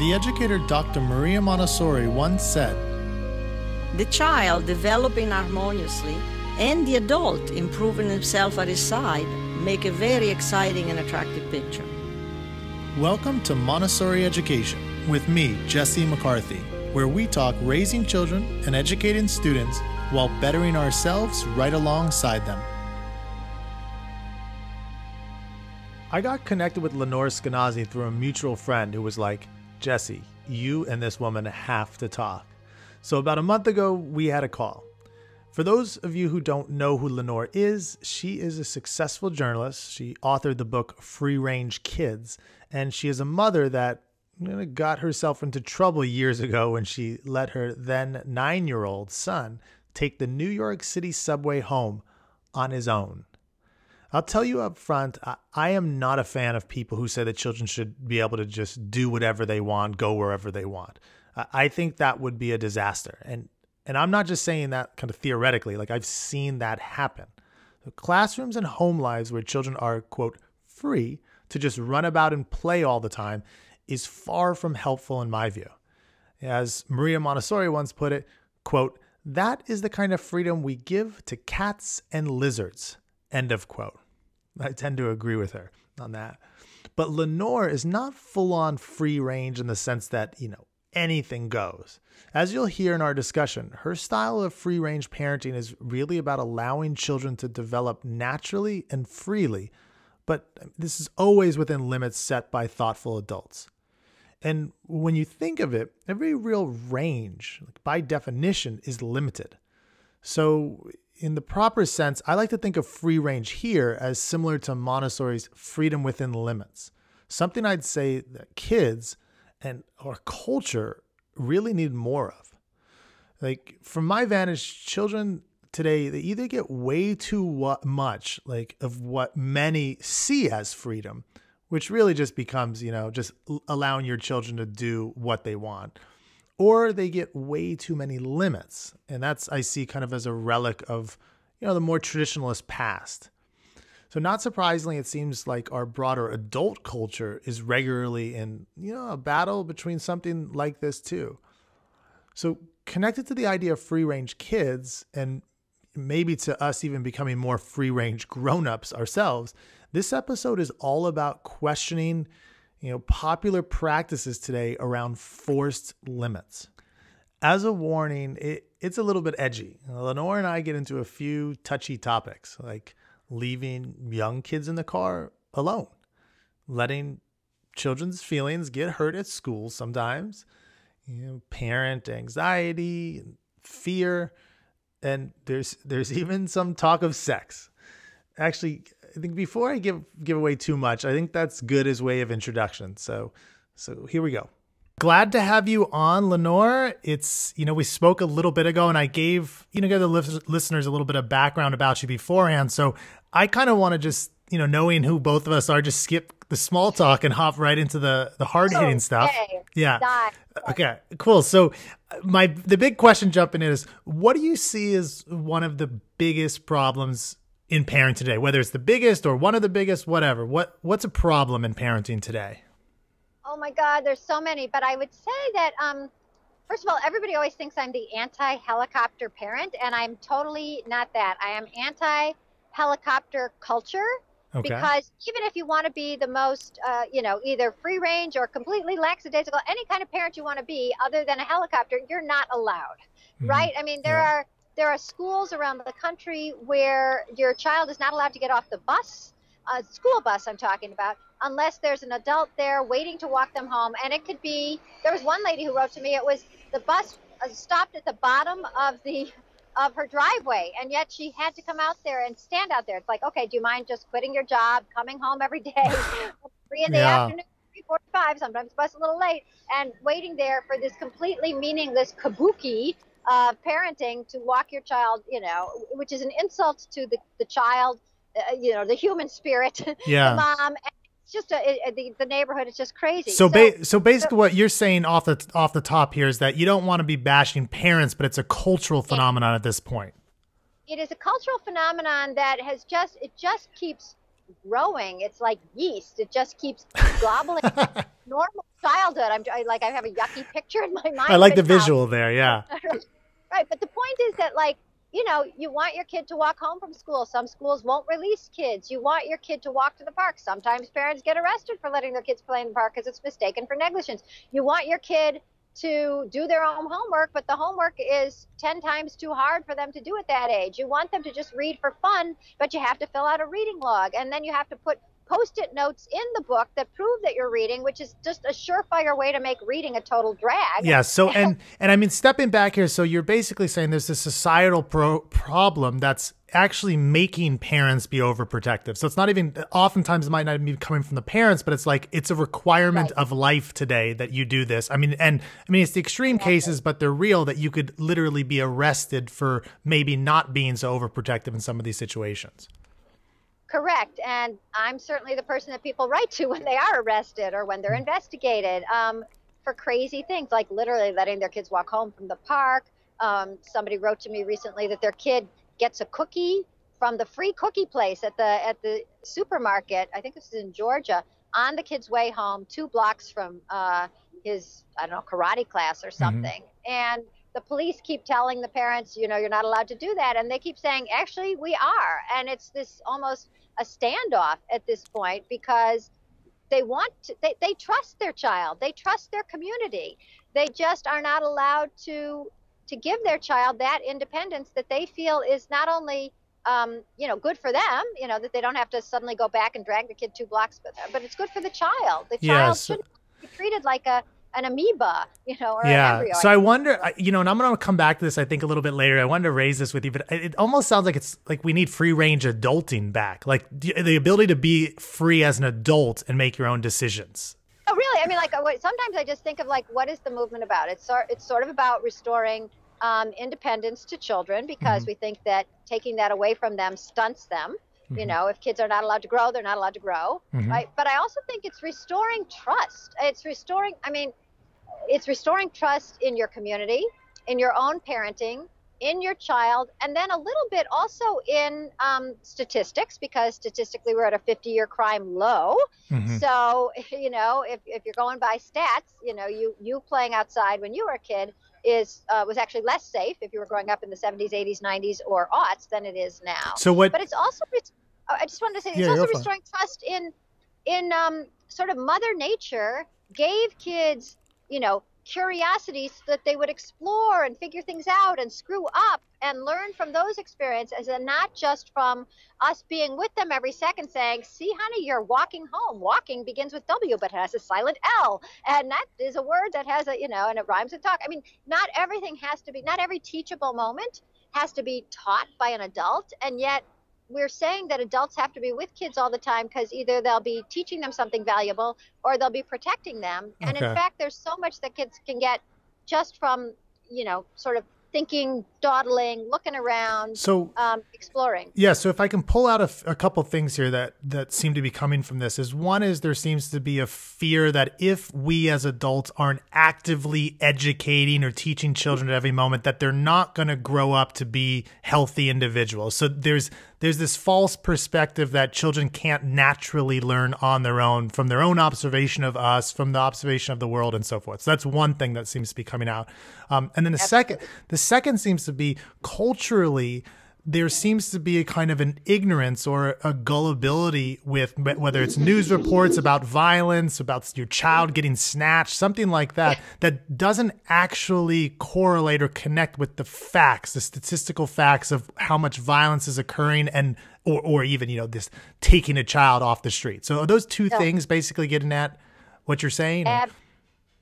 The educator Dr. Maria Montessori once said The child developing harmoniously and the adult improving himself at his side make a very exciting and attractive picture. Welcome to Montessori Education with me, Jesse McCarthy, where we talk raising children and educating students while bettering ourselves right alongside them. I got connected with Lenore Skenazy through a mutual friend who was like, Jesse, you and this woman have to talk. So about a month ago, we had a call. For those of you who don't know who Lenore is, she is a successful journalist. She authored the book Free Range Kids, and she is a mother that got herself into trouble years ago when she let her then nine year old son take the New York City subway home on his own. I'll tell you up front, I, I, am not a fan of people who say that children should be able to just do whatever they want, go wherever they want. I, I think that would be a disaster. And and I'm not just saying that kind of theoretically, like I've seen that happen. The classrooms and home lives where children are, quote, free to just run about and play all the time is far from helpful in my view. As Maria Montessori once put it, quote, that is the kind of freedom we give to cats and lizards. End of quote. I tend to agree with her on that. But Lenore is not full on free range in the sense that, you know, anything goes. As you'll hear in our discussion, her style of free range parenting is really about allowing children to develop naturally and freely, but this is always within limits set by thoughtful adults. And when you think of it, every real range, by definition, is limited. So, in the proper sense, I like to think of free range here as similar to Montessori's freedom within limits. Something I'd say that kids and our culture really need more of. Like, from my vantage, children today, they either get way too much, like, of what many see as freedom, which really just becomes, you know, just allowing your children to do what they want. Or they get way too many limits. And that's, I see kind of as a relic of, you know, the more traditionalist past. So, not surprisingly, it seems like our broader adult culture is regularly in, you know, a battle between something like this too. So, connected to the idea of free range kids and maybe to us even becoming more free range grown-ups ourselves this episode is all about questioning, you know, popular practices today around forced limits. As a warning, it, it's a little bit edgy. Lenore and I get into a few touchy topics, like leaving young kids in the car alone, letting children's feelings get hurt at school sometimes, you know, parent anxiety fear, and there's there's even some talk of sex. Actually, I think before I give give away too much, I think that's good as way of introduction. So so here we go. Glad to have you on, Lenore. It's you know we spoke a little bit ago, and I gave you know the listeners a little bit of background about you beforehand. So I kind of want to just you know knowing who both of us are, just skip the small talk and hop right into the the hard hitting okay. stuff. Yeah. Die. Okay. Cool. So uh, my the big question jumping in is, what do you see as one of the biggest problems in parenting today, whether it's the biggest or one of the biggest, whatever. What what's a problem in parenting today? Oh my God, there's so many. But I would say that um, first of all, everybody always thinks I'm the anti-helicopter parent, and I'm totally not that. I am anti-helicopter culture. Okay. Because even if you want to be the most, uh, you know, either free range or completely lackadaisical, any kind of parent you want to be, other than a helicopter, you're not allowed, mm-hmm. right? I mean, there yeah. are there are schools around the country where your child is not allowed to get off the bus, a school bus I'm talking about, unless there's an adult there waiting to walk them home. And it could be, there was one lady who wrote to me, it was the bus uh, stopped at the bottom of the of her driveway and yet she had to come out there and stand out there it's like okay do you mind just quitting your job coming home every day three in the yeah. afternoon 345 sometimes bus a little late and waiting there for this completely meaningless kabuki uh, parenting to walk your child, you know, which is an insult to the, the child, uh, you know, the human spirit, yeah. the mom. It's just a, it, the, the neighborhood is just crazy. So, so, ba- so basically, so, what you're saying off the off the top here is that you don't want to be bashing parents, but it's a cultural phenomenon at this point. It is a cultural phenomenon that has just it just keeps growing. It's like yeast. It just keeps gobbling normal childhood. I'm I, like I have a yucky picture in my mind. I like the now. visual there. Yeah. right, but the point is that like you know, you want your kid to walk home from school. Some schools won't release kids. You want your kid to walk to the park. Sometimes parents get arrested for letting their kids play in the park because it's mistaken for negligence. You want your kid to do their own homework, but the homework is 10 times too hard for them to do at that age. You want them to just read for fun, but you have to fill out a reading log and then you have to put post-it notes in the book that prove that you're reading, which is just a surefire way to make reading a total drag. Yeah. So and and I mean, stepping back here, so you're basically saying there's a societal pro- problem that's actually making parents be overprotective. So it's not even oftentimes it might not be coming from the parents, but it's like it's a requirement Right. of life today that you do this. I mean, and I mean it's the extreme cases, but they're real that you could literally be arrested for maybe not being so overprotective in some of these situations. Correct. And I'm certainly the person that people write to when they are arrested or when they're investigated um, for crazy things, like literally letting their kids walk home from the park. Um, somebody wrote to me recently that their kid gets a cookie from the free cookie place at the at the supermarket. I think this is in Georgia. On the kid's way home, two blocks from uh, his I don't know karate class or something, and the police keep telling the parents, you know, you're not allowed to do that, and they keep saying, actually, we are, and it's this almost a standoff at this point because they want to, they, they trust their child. They trust their community. They just are not allowed to to give their child that independence that they feel is not only um, you know good for them you know that they don't have to suddenly go back and drag the kid two blocks but, but it's good for the child. The child Yes. shouldn't be treated like a an amoeba you know or yeah. So I wonder, I- you know, and I'm going to come back to this, I think, a little bit later. I wanted to raise this with you, but it almost sounds like it's like we need free range adulting back, like the, the ability to be free as an adult and make your own decisions. Oh, really? I mean, like, sometimes I just think of like, what is the movement about? It's sort, it's sort of about restoring um, independence to children because we think that taking that away from them stunts them. You mm-hmm. know, if kids are not allowed to grow, they're not allowed to grow, mm-hmm. right? But I also think it's restoring trust. It's restoring. I mean, it's restoring trust in your community, in your own parenting, in your child, and then a little bit also in um, statistics because statistically we're at a 50 year crime low. Mm-hmm. So, you know, if, if you're going by stats, you know, you, you playing outside when you were a kid is uh, was actually less safe if you were growing up in the 70s, 80s, 90s, or aughts than it is now. So what? But it's also, oh, I just wanted to say, it's Yeah, also go for it. restoring trust in, in um, sort of Mother Nature gave kids, you know, curiosity so that they would explore and figure things out and screw up and learn from those experiences and not just from us being with them every second saying, see, honey, you're walking home. Walking begins with W, but has a silent L. And that is a word that has a, you know, and it rhymes with talk. I mean, not everything has to be, not every teachable moment has to be taught by an adult. And yet, we're saying that adults have to be with kids all the time because either they'll be teaching them something valuable or they'll be protecting them. And Okay. in fact, there's so much that kids can get just from, you know, sort of thinking, dawdling, looking around, So um, exploring. Yeah, so if I can pull out a, f- a couple things here that that seem to be coming from this is one is there seems to be a fear that if we as adults aren't actively educating or teaching children at every moment that they're not going to grow up to be healthy individuals. So there's there's this false perspective that children can't naturally learn on their own from their own observation of us, from the observation of the world, and so forth. So that's one thing that seems to be coming out. Um, and then the second, the second seems to be culturally there seems to be a kind of an ignorance or a gullibility with whether it's news reports about violence, about your child getting snatched, something like that, that doesn't actually correlate or connect with the facts, the statistical facts of how much violence is occurring and or, or even, you know, this taking a child off the street. So are those two things basically getting at what you're saying? Ab-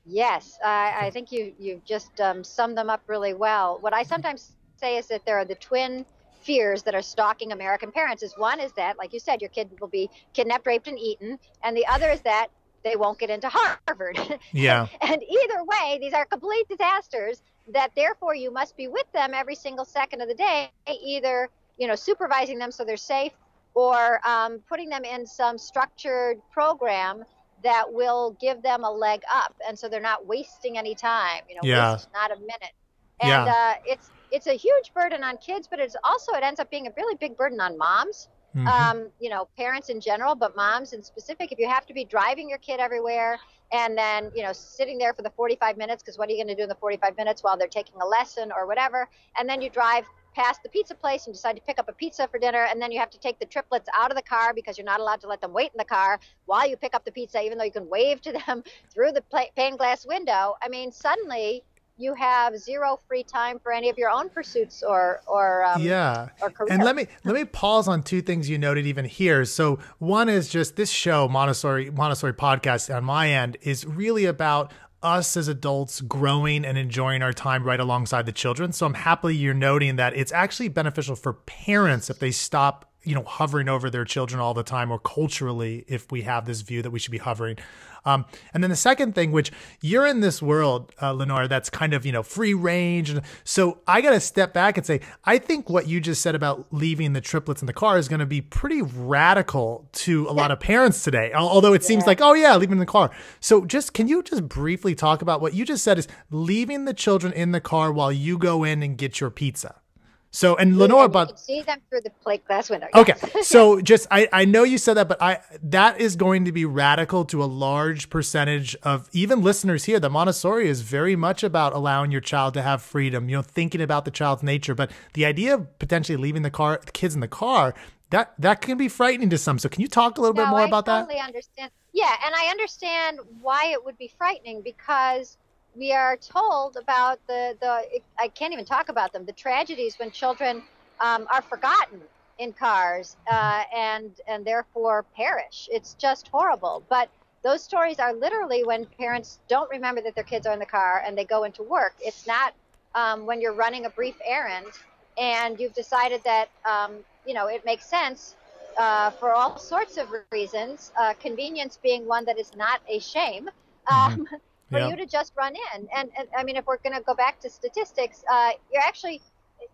yes, I, I think you you've just um, summed them up really well. What I sometimes say is that there are the twin fears that are stalking American parents. Is one is that, like you said, your kid will be kidnapped, raped, and eaten, and the other is that they won't get into Harvard. Yeah. and either way, these are complete disasters. That therefore you must be with them every single second of the day, either you know supervising them so they're safe, or um, putting them in some structured program that will give them a leg up, and so they're not wasting any time. You know, Yeah. not a minute. And Yeah. uh, it's it's a huge burden on kids, but it's also it ends up being a really big burden on moms Mm-hmm. Um, you know, parents in general, but moms in specific. If you have to be driving your kid everywhere and then you know sitting there for the 45 minutes because what are you going to do in the 45 minutes while they're taking a lesson or whatever and then you drive past the pizza place and decide to pick up a pizza for dinner and then you have to take the triplets out of the car because you're not allowed to let them wait in the car while you pick up the pizza even though you can wave to them through the pane glass window i mean suddenly you have zero free time for any of your own pursuits or or um, yeah. or career. and let me let me pause on two things you noted even here. So one is just this show montessori montessori podcast on my end is really about us as adults growing and enjoying our time right alongside the children. So i'm happy you're noting that it's actually beneficial for parents if they stop you know hovering over their children all the time or culturally if we have this view that we should be hovering um, and then the second thing which you're in this world uh, lenore that's kind of you know free range. And so i got to step back and say i think what you just said about leaving the triplets in the car is going to be pretty radical to a lot of parents today although it seems yeah. like oh yeah leaving in the car. So just can you just briefly talk about what you just said is leaving the children in the car while you go in and get your pizza so and Lenore, but see them through the plate glass window. Okay, so just I I know you said that, but I that is going to be radical to a large percentage of even listeners here. The Montessori is very much about allowing your child to have freedom. You know, thinking about the child's nature, but the idea of potentially leaving the car, the kids in the car, that that can be frightening to some. So can you talk a little no, bit more I about totally that? I totally understand. Yeah, and I understand why it would be frightening because we are told about the, the I can't even talk about them, the tragedies when children um, are forgotten in cars uh, and, and therefore perish. It's just horrible. But those stories are literally when parents don't remember that their kids are in the car and they go into work. It's not um, when you're running a brief errand and you've decided that, um, you know, it makes sense uh, for all sorts of reasons, uh, convenience being one that is not a shame. Mm-hmm. For you to just run in. And, and I mean, if we're going to go back to statistics, uh, you're actually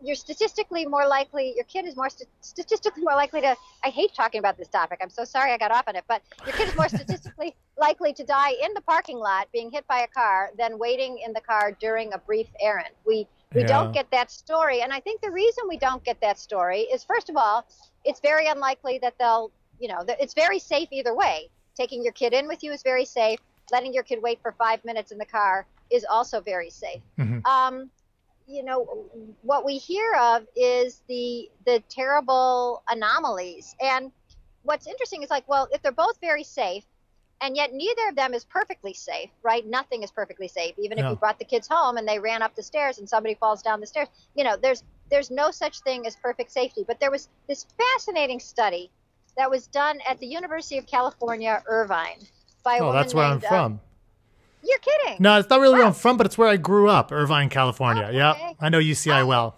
you're statistically more likely your kid is more st- statistically more likely to i hate talking about this topic. I'm so sorry i got off on it but your kid is more statistically likely to die in the parking lot being hit by a car than waiting in the car during a brief errand. We we yeah. don't get that story. And i think the reason we don't get that story is first of all it's very unlikely that they'll you know it's very safe either way. Taking your kid in with you is very safe letting your kid wait for five minutes in the car is also very safe. Mm-hmm. Um, you know, what we hear of is the the terrible anomalies. And what's interesting is like, well, if they're both very safe, and yet neither of them is perfectly safe, right? Nothing is perfectly safe. Even if you brought the kids home and they ran up the stairs and somebody falls down the stairs, you know, there's there's no such thing as perfect safety. But there was this fascinating study that was done at the University of California, Irvine, by oh, that's where I'm from. Uh, you're kidding? No, it's not really where I'm from, but it's where I grew up, Irvine, California. Oh, yeah. I know UCI Oh. well.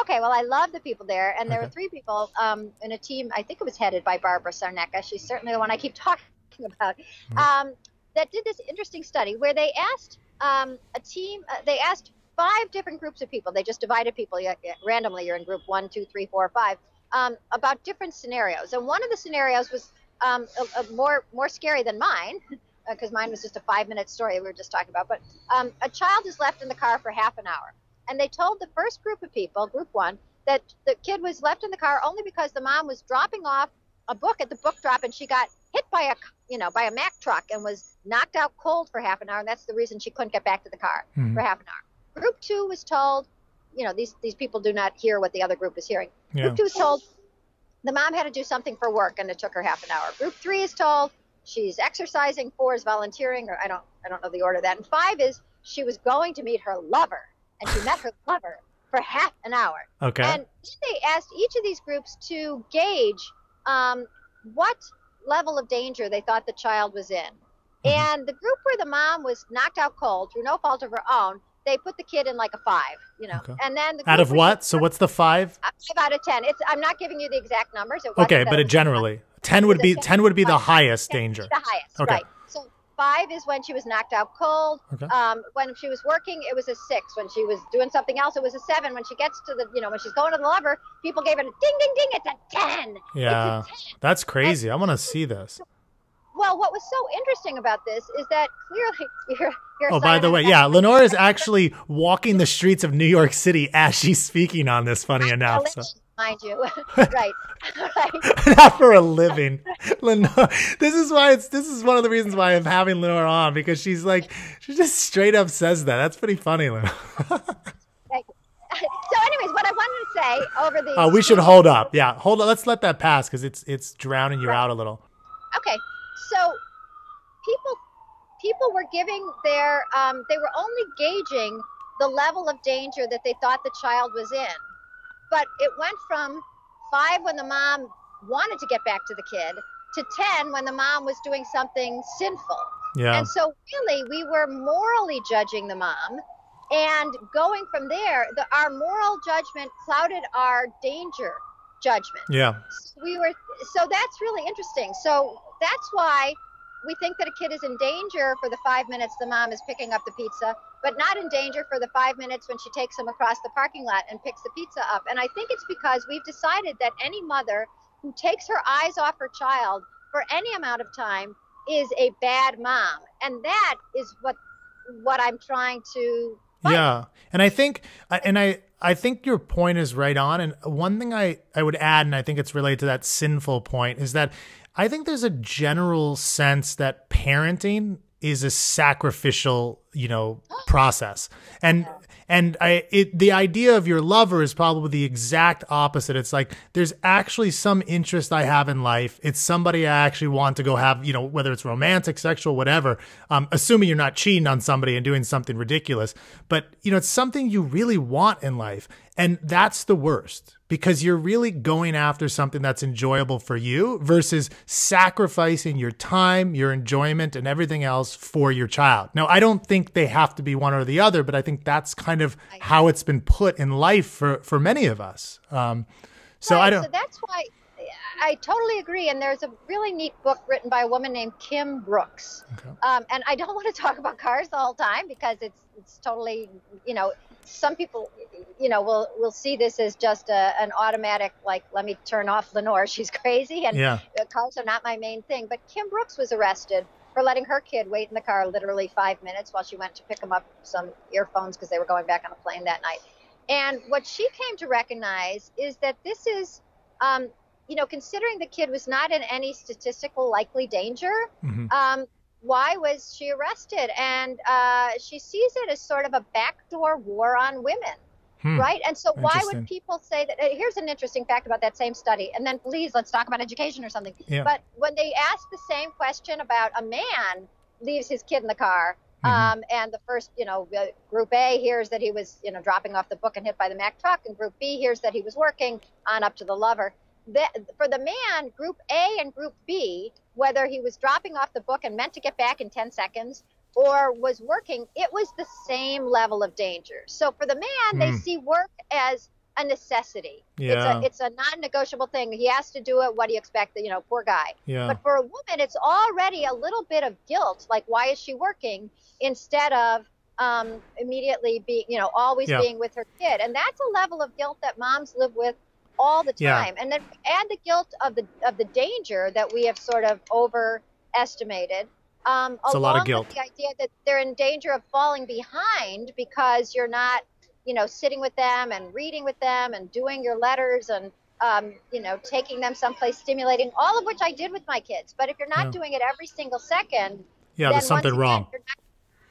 Okay, well, I love the people there, and there Okay. were three people um, in a team. I think it was headed by Barbara Sarnecka. She's certainly the one I keep talking about. Um, that did this interesting study where they asked um, a team. Uh, they asked five different groups of people. They just divided people yeah, randomly. You're in group one, two, three, four, five. Um, about different scenarios, and one of the scenarios was um, a, a more more scary than mine. Because mine was just a five-minute story we were just talking about. But um, a child is left in the car for half an hour and they told the first group of people, group one, that the kid was left in the car only because the mom was dropping off a book at the book drop and she got hit by a you know by a Mack truck and was knocked out cold for half an hour and that's the reason she couldn't get back to the car Mhm. for half an hour. Group two was told, you know, these these people do not hear what the other group is hearing. Yeah. Group two was told the mom had to do something for work and it took her half an hour. Group three is told she's exercising, four is volunteering, or I don't I don't know the order of that. And five is she was going to meet her lover and she met her lover for half an hour. Okay. And they asked each of these groups to gauge um, what level of danger they thought the child was in. Mm-hmm. And the group where the mom was knocked out cold through no fault of her own, they put the kid in like a five, you know. Okay. And then the Out of what? So what's the five? uh, five out of ten. It's I'm not giving you the exact numbers. It Okay, but it it was- generally ten would be a ten would be the highest danger. The highest, Okay. right. So five is when she was knocked out cold. Okay. Um, when she was working, it was a six. When she was doing something else, it was a seven. When she gets to the, you know, when she's going to the lover, people gave it a ding, ding, ding. It's a ten. Yeah, It's a 10. that's crazy. I want to see this. Well, what was so interesting about this is that clearly you're. you're Oh, by the way, yeah, Lenore is actually walking the streets of New York City as she's speaking on this. Funny enough. So. mind you. right. right. Not for a living. Lenore, this is why it's this is one of the reasons why I'm having Lenore on because she's like she just straight up says that. That's pretty funny, Lenore. so anyways what i wanted to say over the Oh, we should hold up. Yeah, hold on. Let's let that pass because it's it's drowning you Right. out a little. okay so people people were giving their um, they were only gauging the level of danger that they thought the child was in. But it went from five when the mom wanted to get back to the kid to 10 when the mom was doing something sinful. Yeah. and so really we were morally judging the mom. And going from there the, our moral judgment clouded our danger judgment. Yeah. we were so that's really interesting. So that's why we think that a kid is in danger for the five minutes the mom is picking up the pizza but not in danger for the five minutes when she takes him across the parking lot and picks the pizza up. And i think it's because we've decided that any mother who takes her eyes off her child for any amount of time is a bad mom. And that is what what i'm trying to fight. Yeah, and I think, and I, I think your point is right on. And one thing I, I would add, and I think it's related to that sinful point, is that I think there's a general sense that parenting is a sacrificial, you know, process, and and I, it, the idea of your lover is probably the exact opposite. It's like there's actually some interest I have in life. It's somebody I actually want to go have, you know, whether it's romantic, sexual, whatever. Um, assuming you're not cheating on somebody and doing something ridiculous, but you know, it's something you really want in life, and that's the worst because you're really going after something that's enjoyable for you versus sacrificing your time, your enjoyment, and everything else for your child. Now, I don't think they have to be one or the other, but I think that's kind of how it's been put in life for for many of us. Um, so Right, I don't. So that's why I totally agree. And there's a really neat book written by a woman named Kim Brooks. Okay. Um, and I don't want to talk about cars the whole time because it's it's totally you know some people you know will will see this as just a, an automatic like let me turn off Lenore she's crazy and Yeah. cars are not my main thing. But Kim Brooks was arrested for letting her kid wait in the car literally five minutes while she went to pick him up some earphones because they were going back on a plane that night. And what she came to recognize is that this is, um, you know, considering the kid was not in any statistical likely danger, Mhm. um, why was she arrested? And uh, she sees it as sort of a backdoor war on women. Hmm. Right. And so, why would people say that? Here's an interesting fact about that same study. And then, please, let's talk about education or something. Yeah. But when they asked the same question about a man leaves his kid in the car, Mhm. um, and the first, you know, uh, group A hears that he was, you know, dropping off the book and hit by the Mack truck, and group B hears that he was working on up to the lover. That, for the man, group A and group B, whether he was dropping off the book and meant to get back in 10 seconds or was working, it was the same level of danger. So for the man, they Mm. see work as a necessity. Yeah. It's a it's a non-negotiable thing. He has to do it. What do you expect? You know, poor guy. Yeah. But for a woman, it's already a little bit of guilt. Like, why is she working instead of um, immediately being, you know, always Yeah. being with her kid? And that's a level of guilt that moms live with all the time. Yeah. And then add the guilt of the of the danger that we have sort of overestimated. Um, It's a lot of guilt. The idea that they're in danger of falling behind because you're not, you know, sitting with them and reading with them and doing your letters and um, you know, taking them someplace stimulating, all of which I did with my kids. But if you're not Yeah. doing it every single second, yeah. then There's something again, wrong.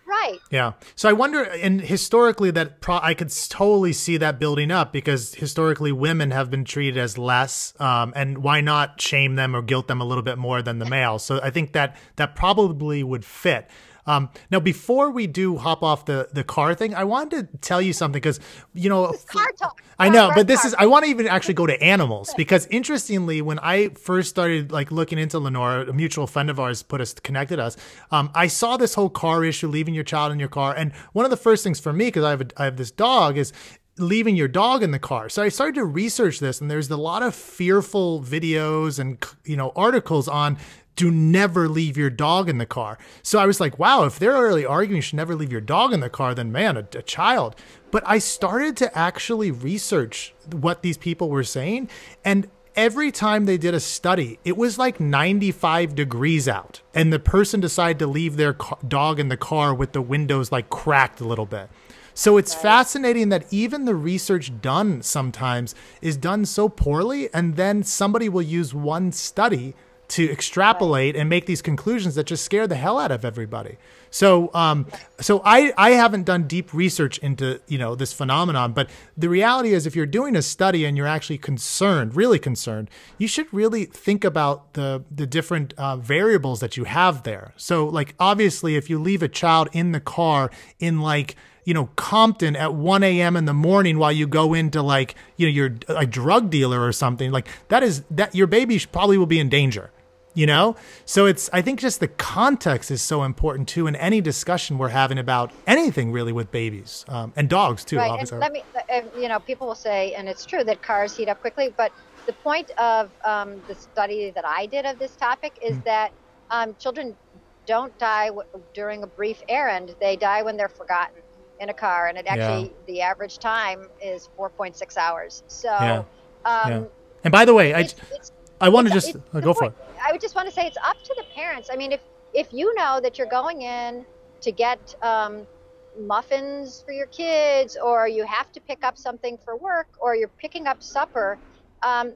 Right. Yeah. So I wonder, and historically, that pro- I could totally see that building up because historically women have been treated as less, um, and why not shame them or guilt them a little bit more than the males? So I think that that probably would fit. Um, now, before we do hop off the the car thing, I wanted to tell you something because you know car talk. I know, car but this talk. is I want to even actually go to animals because interestingly, when I first started like looking into Lenore, a mutual friend of ours put us connected us. Um, I saw this whole car issue, leaving your child in your car, and one of the first things for me because I have a, I have this dog is leaving your dog in the car. So I started to research this, and there's a lot of fearful videos and you know articles on do never leave your dog in the car. So I was like, wow, if they're really arguing you should never leave your dog in the car, then man, a, a child. But I started to actually research what these people were saying. And every time they did a study, it was like 95 degrees out. And the person decided to leave their dog in the car with the windows like cracked a little bit. So it's right. fascinating that even the research done sometimes is done so poorly, and then somebody will use one study to extrapolate and make these conclusions that just scare the hell out of everybody. So, um, so I, I haven't done deep research into you know this phenomenon, but the reality is, if you're doing a study and you're actually concerned, really concerned, you should really think about the the different uh, variables that you have there. So, like obviously, if you leave a child in the car in like you know Compton at 1 a.m. in the morning while you go into like you know you're a drug dealer or something like that is that your baby probably will be in danger you know so it's i think just the context is so important too in any discussion we're having about anything really with babies um, and dogs too right. obviously. And let me you know people will say and it's true that cars heat up quickly but the point of um, the study that i did of this topic is mm. that um, children don't die w- during a brief errand they die when they're forgotten in a car and it actually yeah. the average time is 4.6 hours so yeah. yeah. Um, and by the way i I want to just go for it. I would just want to say it's up to the parents. I mean, if if you know that you're going in to get um, muffins for your kids, or you have to pick up something for work, or you're picking up supper, um,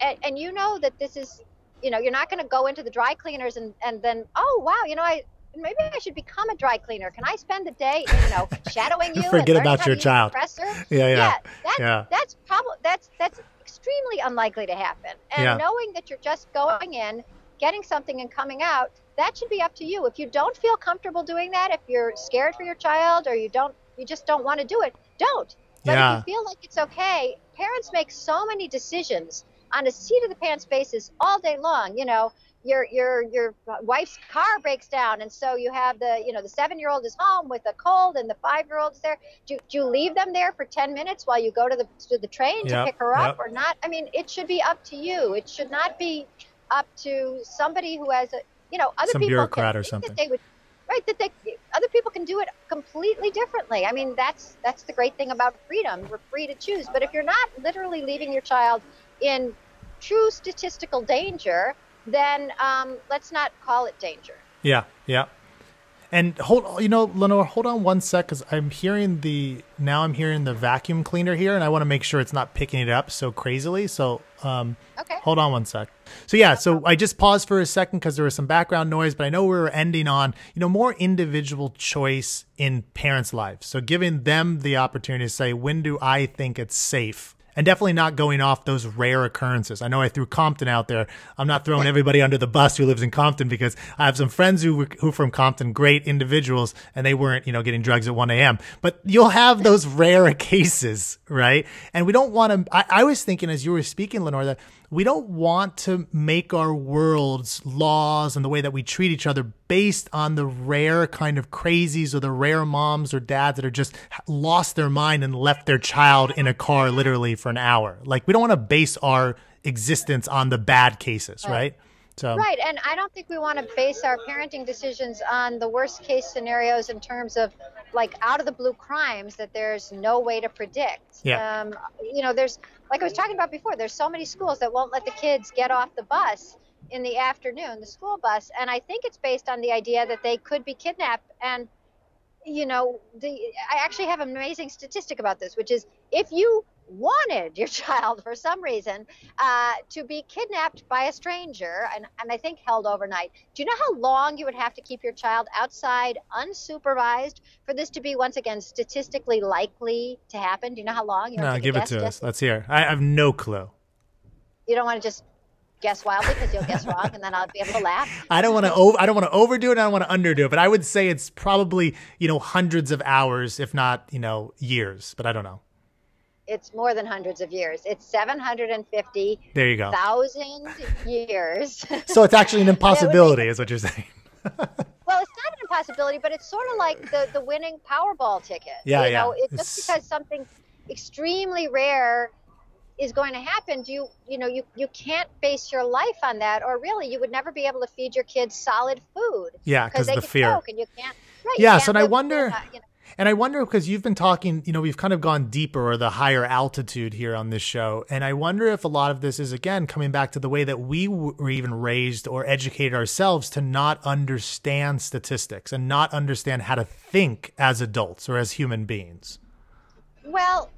and, and you know that this is, you know, you're not going to go into the dry cleaners and and then, oh wow, you know, I maybe I should become a dry cleaner. Can I spend the day, you know, shadowing you? Forget about your child. Yeah, yeah, yeah. That, yeah. That's probably that's that's extremely unlikely to happen. And yeah. knowing that you're just going in, getting something and coming out, that should be up to you. If you don't feel comfortable doing that, if you're scared for your child or you don't you just don't want to do it, don't. But yeah. if you feel like it's okay, parents make so many decisions on a seat of the pants basis all day long, you know, your your your wife's car breaks down and so you have the you know the seven year old is home with a cold and the five year old is there. Do, do you leave them there for 10 minutes while you go to the to the train yep, to pick her up yep. or not? I mean it should be up to you. It should not be up to somebody who has a you know other Some people bureaucrat can, or something. they would right that they other people can do it completely differently. I mean that's that's the great thing about freedom. We're free to choose. But if you're not literally leaving your child in true statistical danger then um, let's not call it danger. Yeah, yeah. And hold, you know, Lenore, hold on one sec, because I'm hearing the now I'm hearing the vacuum cleaner here, and I want to make sure it's not picking it up so crazily. So, um, okay, hold on one sec. So yeah, so I just paused for a second because there was some background noise, but I know we were ending on you know more individual choice in parents' lives. So giving them the opportunity to say, when do I think it's safe and definitely not going off those rare occurrences. I know I threw Compton out there. I'm not throwing everybody under the bus who lives in Compton because I have some friends who who from Compton, great individuals, and they weren't, you know, getting drugs at 1 a.m. But you'll have those rare cases, right? And we don't want to. I, I was thinking as you were speaking, Lenore, that we don't want to make our world's laws and the way that we treat each other based on the rare kind of crazies or the rare moms or dads that are just lost their mind and left their child in a car literally for an hour. Like we don't want to base our existence on the bad cases, right? Right? So. Right, and I don't think we want to base our parenting decisions on the worst case scenarios in terms of like out of the blue crimes that there's no way to predict. Yeah. Um, you know, there's like I was talking about before. There's so many schools that won't let the kids get off the bus in the afternoon, the school bus, and I think it's based on the idea that they could be kidnapped. And you know, the I actually have an amazing statistic about this, which is if you wanted your child for some reason uh, to be kidnapped by a stranger and, and I think held overnight. Do you know how long you would have to keep your child outside unsupervised for this to be once again statistically likely to happen? Do you know how long? You no, give it to us. Let's hear. I have no clue. You don't want to just guess wildly because you'll guess wrong and then I'll be able to laugh. I don't want to over, I don't want to overdo it. I don't want to underdo it, but I would say it's probably, you know, hundreds of hours, if not, you know, years, but I don't know it's more than hundreds of years. It's 750 there you go. thousand years. so it's actually an impossibility, is what you're saying. well, it's not an impossibility, but it's sort of like the, the winning Powerball ticket. Yeah, you yeah. Know, it, just because something extremely rare is going to happen, do you you know you you can't base your life on that, or really you would never be able to feed your kids solid food. Yeah, because the fear. and you can't. Right, yes, and I wonder. you know, and I wonder because you've been talking, you know, we've kind of gone deeper or the higher altitude here on this show. And I wonder if a lot of this is, again, coming back to the way that we were even raised or educated ourselves to not understand statistics and not understand how to think as adults or as human beings. Well,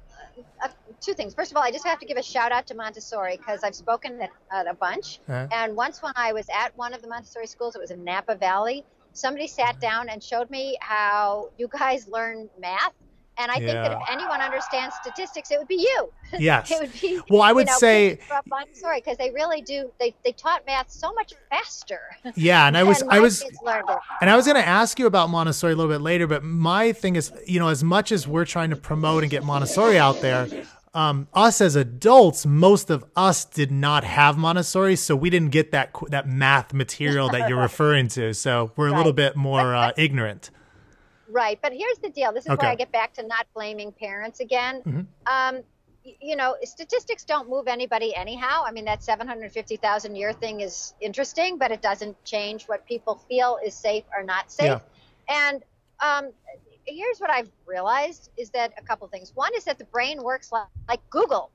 uh, two things. First of all, I just have to give a shout out to Montessori because I've spoken at, at a bunch. Uh-huh. And once when I was at one of the Montessori schools, it was in Napa Valley, somebody sat down and showed me how you guys learn math. And I think that if anyone understands statistics, it would be you. Yes. it would be. Well, I would know, say- kids who grew up Montessori because they really do. They, they taught math so much faster. Yeah, and I was I was kids learned it. And I was going to ask you about Montessori a little bit later, but my thing is, you know, as much as we're trying to promote and get Montessori out there, um, us as adults, most of us did not have Montessori, so we didn't get that that math material that you're referring to. So we're a little bit more uh, ignorant. Right, but here's the deal. This is Okay. where I get back to not blaming parents again. Mhm. Um, you know, statistics don't move anybody anyhow. I mean, that 750,000 year thing is interesting, but it doesn't change what people feel is safe or not safe. Yeah. And um, here's what I've realized is that a couple things. One is that the brain works like, like Google,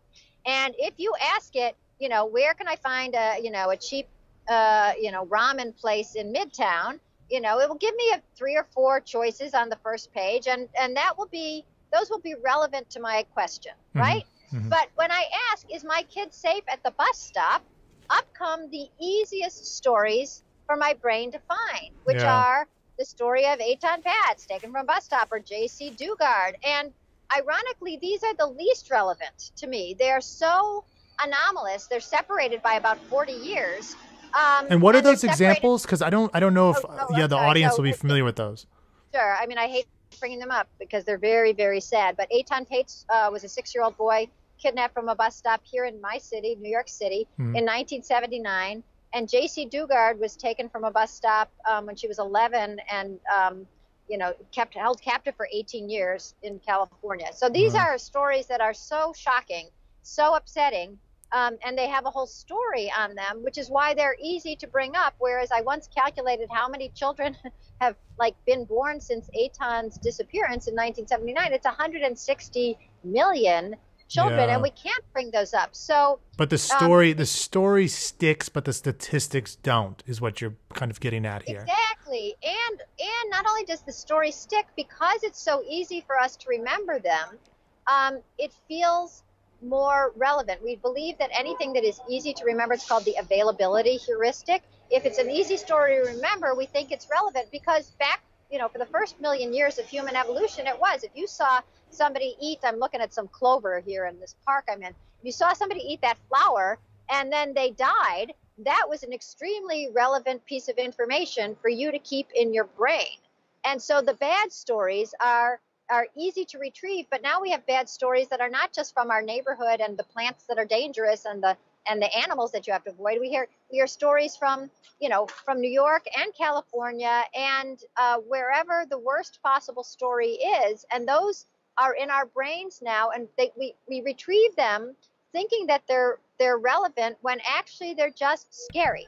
and if you ask it, you know, where can I find a, you know, a cheap, uh, you know, ramen place in Midtown? You know, it will give me a three or four choices on the first page, and and that will be those will be relevant to my question, Mhm. right? Mhm. But when I ask, is my kid safe at the bus stop? Up come the easiest stories for my brain to find, which Yeah. are the story of Etan Patz taken from bus stop or Jaycee Dugard. And ironically, these are the least relevant to me. They are so anomalous. They're separated by about 40 years. Um, And what are they're those examples? Because I don't I don't know if Oh, oh, yeah I'm the sorry. audience So will be familiar with those. Sure. I mean, I hate bringing them up because they're very, very sad. But Eitan Tate uh, was a six-year-old boy kidnapped from a bus stop here in my city, New York City, Mhm. in 1979. And Jaycee Dugard was taken from a bus stop um, when she was 11 and, um, you know, kept held captive for 18 years in California. So these Mhm. are stories that are so shocking, so upsetting. Um, and they have a whole story on them, which is why they're easy to bring up. Whereas I once calculated how many children have like been born since Etan's disappearance in 1979. It's 160 million children, Yeah. and we can't bring those up. So But the story the story sticks, but the statistics don't. Is what you're kind of getting at here. exactly, and and not only does the story stick because it's so easy for us to remember them, um, it feels more relevant. We believe that anything that is easy to remember, it's called the availability heuristic. If it's an easy story to remember, we think it's relevant because back, you know, for the first million years of human evolution, it was. If you saw somebody eat, I'm looking at some clover here in this park I'm in. If you saw somebody eat that flower and then they died, that was an extremely relevant piece of information for you to keep in your brain. And so the bad stories are are easy to retrieve, but now we have bad stories that are not just from our neighborhood and the plants that are dangerous and the and the animals that you have to avoid. We hear we hear stories from you know from New York and California and uh, wherever the worst possible story is, and those are in our brains now, and they, we we retrieve them thinking that they're they're relevant when actually they're just scary.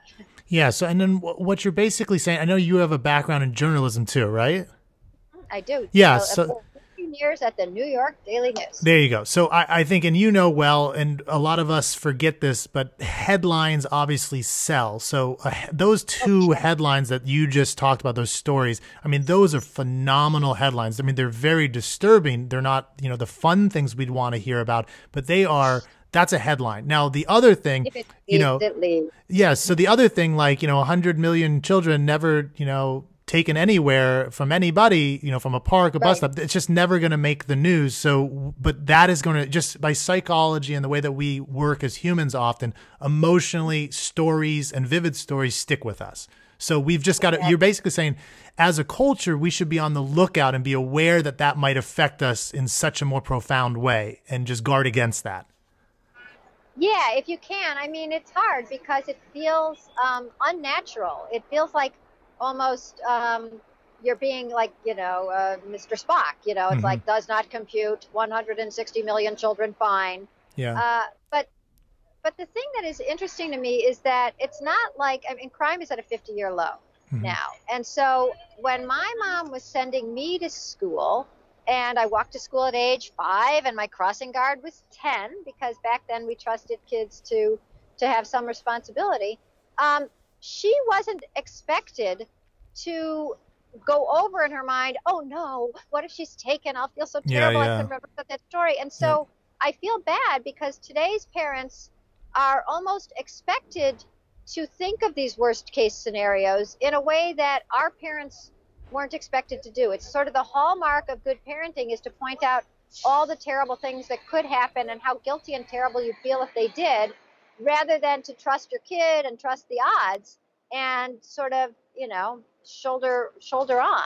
Yeah. So and then what you're basically saying, I know you have a background in journalism too, right? I do. Yeah, so- 15 years at the New York Daily News. There you go. So I, I think, and you know well, and a lot of us forget this, but headlines obviously sell. So uh, those two headlines that you just talked about, those stories, I mean, those are phenomenal headlines. I mean, they're very disturbing. They're not, you know, the fun things we'd want to hear about, but they are. That's a headline. Now, the other thing, you know, leads, it leads. Yes. So the other thing, like, you know, 100 million children never, you know, taken anywhere from anybody, you know, from a park, a bus stop, it's just never going to make the news. So, but that is going to just by psychology and the way that we work as humans often, emotionally, stories and vivid stories stick with us. So we've just got to, you're basically saying, as a culture, we should be on the lookout and be aware that that might affect us in such a more profound way and just guard against that. Yeah, if you can. I mean, it's hard because it feels um, unnatural. It feels like almost um, you're being like, you know, uh, Mr. Spock. You know, it's Mhm. like does not compute 160 million children fine. Yeah. Uh, but but the thing that is interesting to me is that it's not like I mean, crime is at a 50 year low Mhm. now, and so when my mom was sending me to school, and I walked to school at age five, and my crossing guard was 10 because back then we trusted kids to to have some responsibility. Um, she wasn't expected to go over in her mind, oh no, what if she's taken? I'll feel so terrible. Yeah, yeah. I can remember that story. And so yeah. I feel bad because today's parents are almost expected to think of these worst case scenarios in a way that our parents weren't expected to do. It's sort of the hallmark of good parenting is to point out all the terrible things that could happen and how guilty and terrible you feel if they did, rather than to trust your kid and trust the odds and sort of, you know, shoulder shoulder on.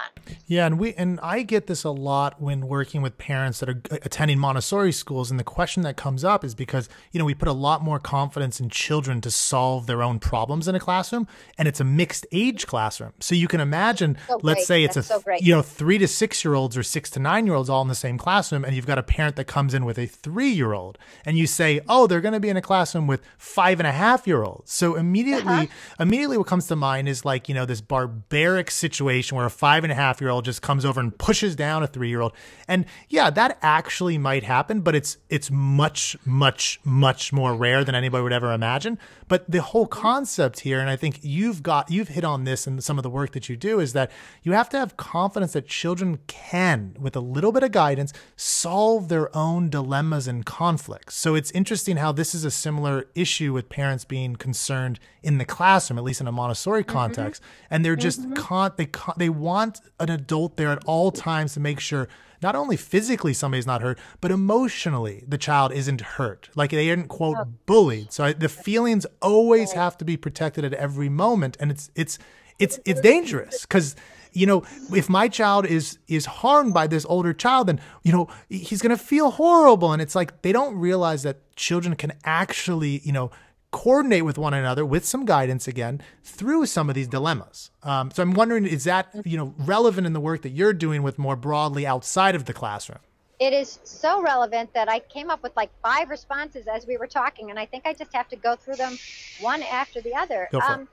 Yeah, and we and I get this a lot when working with parents that are attending Montessori schools and the question that comes up is because, you know, we put a lot more confidence in children to solve their own problems in a classroom and it's a mixed age classroom. So you can imagine so let's say it's That's a so you know 3 to 6 year olds or 6 to 9 year olds all in the same classroom and you've got a parent that comes in with a 3 year old and you say, "Oh, they're going to be in a classroom with five and a half year olds." So immediately uh-huh. immediately what comes to mind is like, you know, this barbaric situation where a five and a half year old just comes over and pushes down a three year old. And yeah, that actually might happen, but it's it's much, much, much more rare than anybody would ever imagine. But the whole concept here, and I think you've got you've hit on this in some of the work that you do, is that you have to have confidence that children can, with a little bit of guidance, solve their own dilemmas and conflicts. So it's interesting how this is a similar issue with parents being concerned in the classroom, at least in a Montessori mm-hmm. context, mm-hmm. and they're just mm-hmm. Con- they con- they want an adult there at all times to make sure not only physically somebody's not hurt, but emotionally the child isn't hurt. Like they aren't quote bullied. So I, the feelings always have to be protected at every moment, and it's it's it's it's dangerous because you know if my child is is harmed by this older child then you know he's going to feel horrible and it's like they don't realize that children can actually you know coordinate with one another with some guidance again through some of these dilemmas. Um, so I'm wondering, is that you know relevant in the work that you're doing with more broadly outside of the classroom? It is so relevant that I came up with like five responses as we were talking, and I think I just have to go through them one after the other. Go for um, it.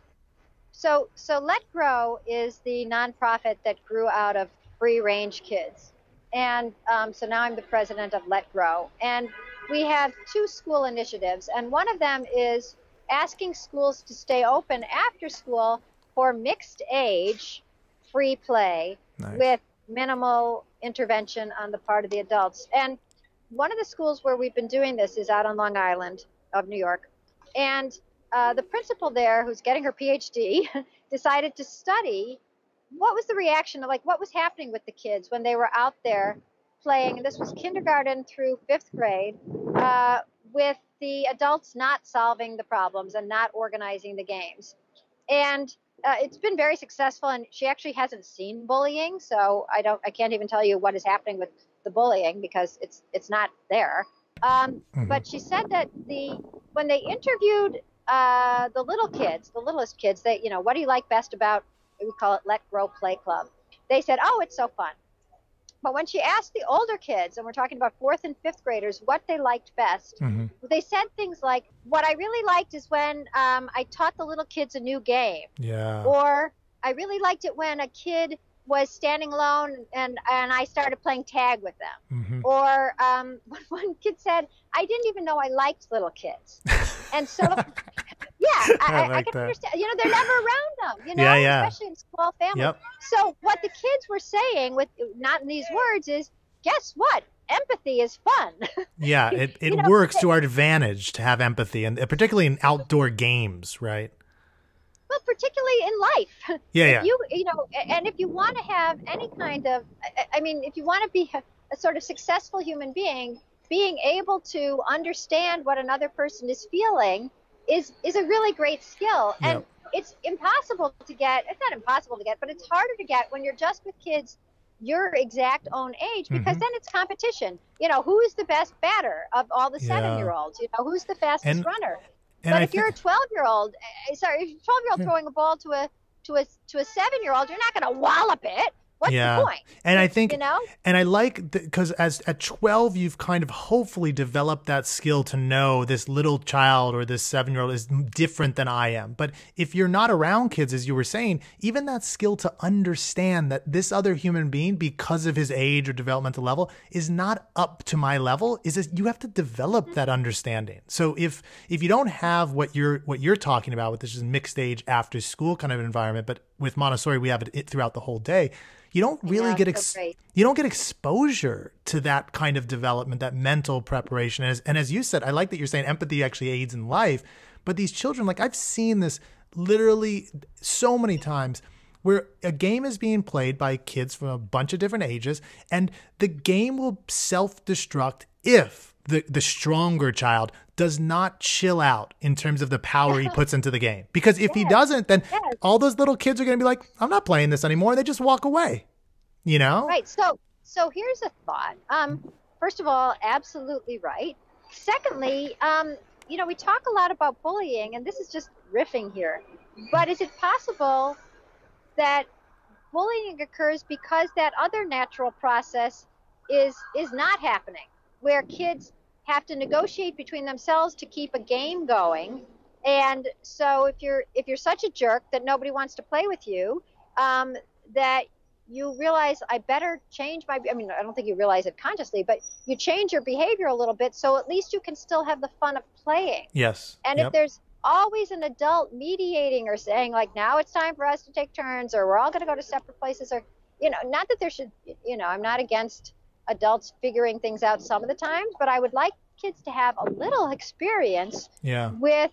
So, so Let Grow is the nonprofit that grew out of Free Range Kids, and um, so now I'm the president of Let Grow, and we have two school initiatives, and one of them is asking schools to stay open after school for mixed age free play nice. with minimal intervention on the part of the adults. And one of the schools where we've been doing this is out on Long Island of New York. And uh, the principal there, who's getting her PhD, decided to study what was the reaction of like what was happening with the kids when they were out there playing, and this was kindergarten through fifth grade, uh, with the adults not solving the problems and not organizing the games. And uh, it's been very successful, and she actually hasn't seen bullying, so I don't, I can't even tell you what is happening with the bullying because it's it's not there. Um, mm-hmm. But she said that the when they interviewed uh, the little kids, the littlest kids, they you know what do you like best about we call it Let Grow Play Club. They said, oh, it's so fun. But when she asked the older kids, and we're talking about fourth and fifth graders, what they liked best, mm-hmm. they said things like, "What I really liked is when um, I taught the little kids a new game." Yeah. Or I really liked it when a kid was standing alone and and I started playing tag with them. Mm-hmm. Or um, one kid said, "I didn't even know I liked little kids," and so Yeah, I, I, like I can that. understand. You know, they're never around them. You know, yeah, yeah. especially in small families. Yep. So what the kids were saying with not in these words is, guess what? Empathy is fun. Yeah, it, it know, works to our advantage to have empathy, and particularly in outdoor games, right? Well, particularly in life. Yeah, if yeah. You, you know, and if you want to have any kind of, I mean, if you want to be a, a sort of successful human being, being able to understand what another person is feeling is is a really great skill. And yep. it's impossible to get it's not impossible to get but it's harder to get when you're just with kids your exact own age because mm-hmm. then it's competition. You know who's the best batter of all the seven year olds you know who's the fastest and, runner? and but I if you're a 12 year old eh, sorry if you're 12 year old throwing a ball to a to a to a seven year old you're not going to wallop it What's yeah. the point? And I think, you know, and I like because as at 12, you've kind of hopefully developed that skill to know this little child or this seven year old is different than I am. But if you're not around kids, as you were saying, even that skill to understand that this other human being, because of his age or developmental level, is not up to my level, is this, you have to develop mm-hmm. that understanding. So if if you don't have what you're what you're talking about with this is mixed age after school kind of environment, but with Montessori we have it throughout the whole day you don't really Yeah, get ex- great. you don't get exposure to that kind of development, that mental preparation. And as, and as you said, I like that you're saying empathy actually aids in life. But these children, like I've seen this literally so many times where a game is being played by kids from a bunch of different ages, and the game will self destruct if the, the stronger child does not chill out in terms of the power he puts into the game. Because if he doesn't, then yes. all those little kids are going to be like, I'm not playing this anymore. And they just walk away, you know? Right. So so here's a thought. Um, first of all, absolutely right. Secondly, um, you know, we talk a lot about bullying, and this is just riffing here. But is it possible that bullying occurs because that other natural process is is not happening, where kids have to negotiate between themselves to keep a game going, and so if you're if you're such a jerk that nobody wants to play with you, um, that you realize I better change my. I mean, I don't think you realize it consciously, but you change your behavior a little bit so at least you can still have the fun of playing. Yes. And Yep. if there's always an adult mediating or saying like, now it's time for us to take turns, or we're all going to go to separate places, or you know, not that there should, you know, I'm not against adults figuring things out some of the time, but I would like kids to have a little experience yeah. with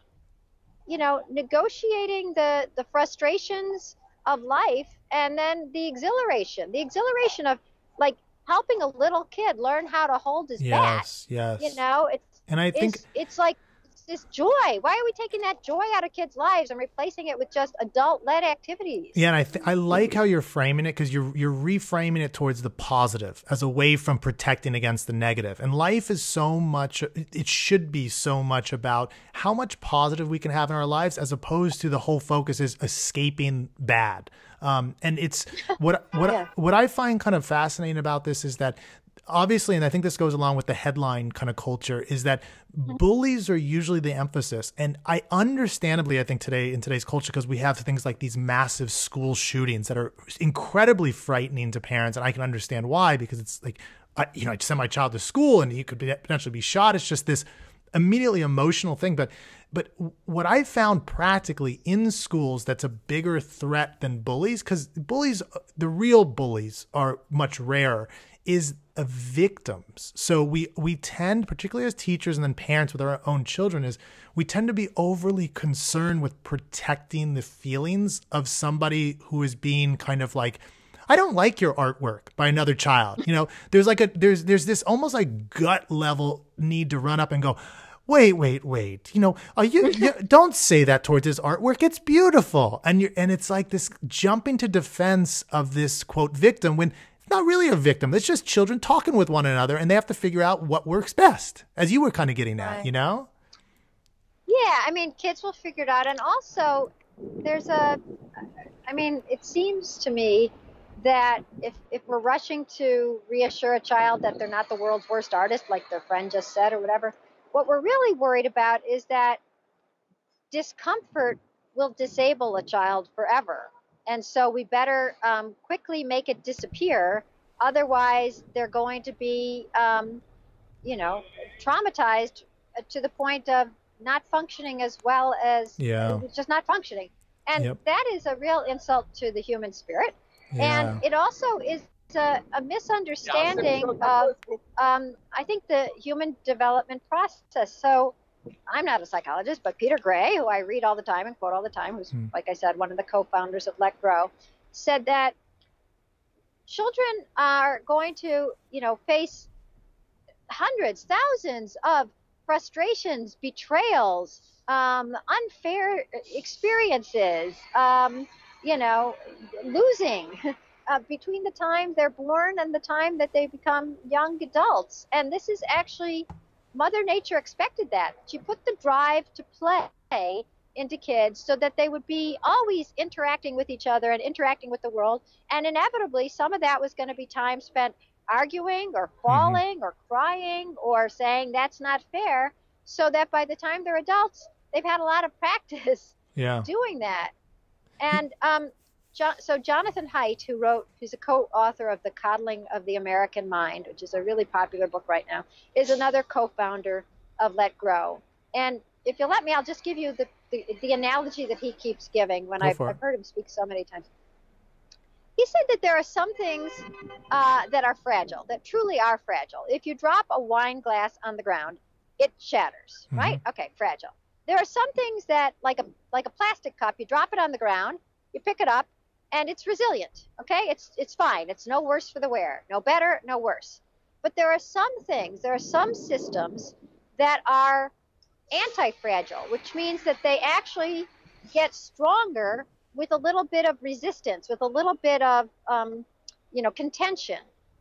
you know negotiating the the frustrations of life and then the exhilaration the exhilaration of like helping a little kid learn how to hold his bat Yes. Yes. you know it's and I think it's, it's like this joy why are we taking that joy out of kids lives and replacing it with just adult led activities Yeah, and I th- I like how you're framing it because you're you're reframing it towards the positive as a way from protecting against the negative. And life is so much it it should be so much about how much positive we can have in our lives as opposed to the whole focus is escaping bad. Um, and it's what what Yeah. what I find kind of fascinating about this is that obviously, and I think this goes along with the headline kind of culture, is that mm-hmm. bullies are usually the emphasis. And I understandably, I think today in today's culture, because we have things like these massive school shootings that are incredibly frightening to parents, and I can understand why, because it's like, I, you know, I send my child to school and he could be, potentially be shot. It's just this immediately emotional thing. But but what I found practically in schools that's a bigger threat than bullies, because bullies, uh, the real bullies, are much rarer, is of victims. So we we tend, particularly as teachers and then parents with our own children, is we tend to be overly concerned with protecting the feelings of somebody who is being kind of like I don't like your artwork by another child. You know, there's like a there's there's this almost like gut level need to run up and go, wait, wait, wait. You know, are you, you don't say that towards his artwork. It's beautiful, and you and it's like this jumping to defense of this quote victim when it's not really a victim. It's just children talking with one another, and they have to figure out what works best, as you were kind of getting at. Right. You know? Yeah, I mean, kids will figure it out. And also, there's a, I mean, it seems to me that if, if we're rushing to reassure a child that they're not the world's worst artist, like their friend just said or whatever, what we're really worried about is that discomfort will disable a child forever. And so we better um, quickly make it disappear. Otherwise, they're going to be, um, you know, traumatized uh, to the point of not functioning as well as Yeah. just not functioning. And Yep. that is a real insult to the human spirit. Yeah. And it also is a, a misunderstanding of, um, I think, the human development process. So I'm not a psychologist, but Peter Gray, who I read all the time and quote all the time, who's, Hmm. like I said, one of the co founders of Let Grow, said that children are going to, you know, face hundreds, thousands of frustrations, betrayals, um, unfair experiences, um, you know, losing uh, between the time they're born and the time that they become young adults. And this is actually, Mother Nature expected that. She put the drive to play into kids so that they would be always interacting with each other and interacting with the world. And inevitably, some of that was going to be time spent arguing or mm-hmm. falling mm-hmm. or crying or saying that's not fair, so that by the time they're adults, they've had a lot of practice yeah. doing that. And um, jo- so Jonathan Haidt, who wrote, who's a co-author of The Coddling of the American Mind, which is a really popular book right now, is another co-founder of Let Grow. And if you'll let me, I'll just give you the, the, the analogy that he keeps giving when I've, I've, heard him speak so many times. He said that there are some things uh, that are fragile, that truly are fragile. If you drop a wine glass on the ground, it shatters, mm-hmm. right? Okay, fragile. There are some things that, like a like a plastic cup, you drop it on the ground, you pick it up, and it's resilient. Okay, it's it's fine. It's no worse for the wear, no better, no worse. But there are some things, there are some systems that are anti-fragile, which means that they actually get stronger with a little bit of resistance, with a little bit of um, you know contention,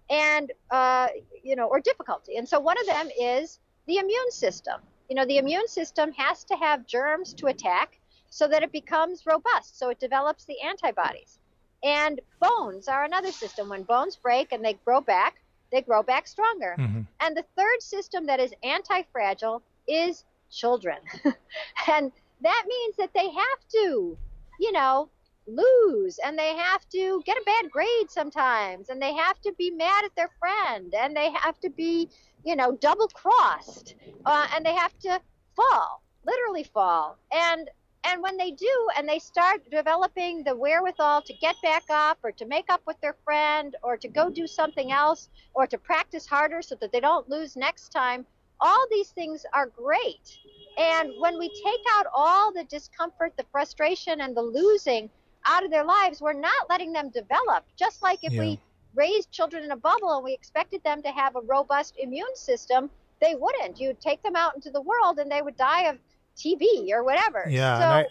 and uh, you know or difficulty. And so one of them is the immune system. You know, the immune system has to have germs to attack so that it becomes robust, so it develops the antibodies. And bones are another system. When bones break and they grow back, they grow back stronger. Mm-hmm. And the third system that is anti fragile is children. and that means that they have to, you know, lose and they have to get a bad grade sometimes and they have to be mad at their friend and they have to be, you know, double crossed uh, and they have to fall, literally fall. And and when they do and they start developing the wherewithal to get back up or to make up with their friend or to go do something else or to practice harder so that they don't lose next time all these things are great. And when we take out all the discomfort, the frustration, and the losing out of their lives, we're not letting them develop. Just like if yeah. we raised children in a bubble and we expected them to have a robust immune system, they wouldn't. You'd take them out into the world and they would die of TB or whatever. Yeah. So,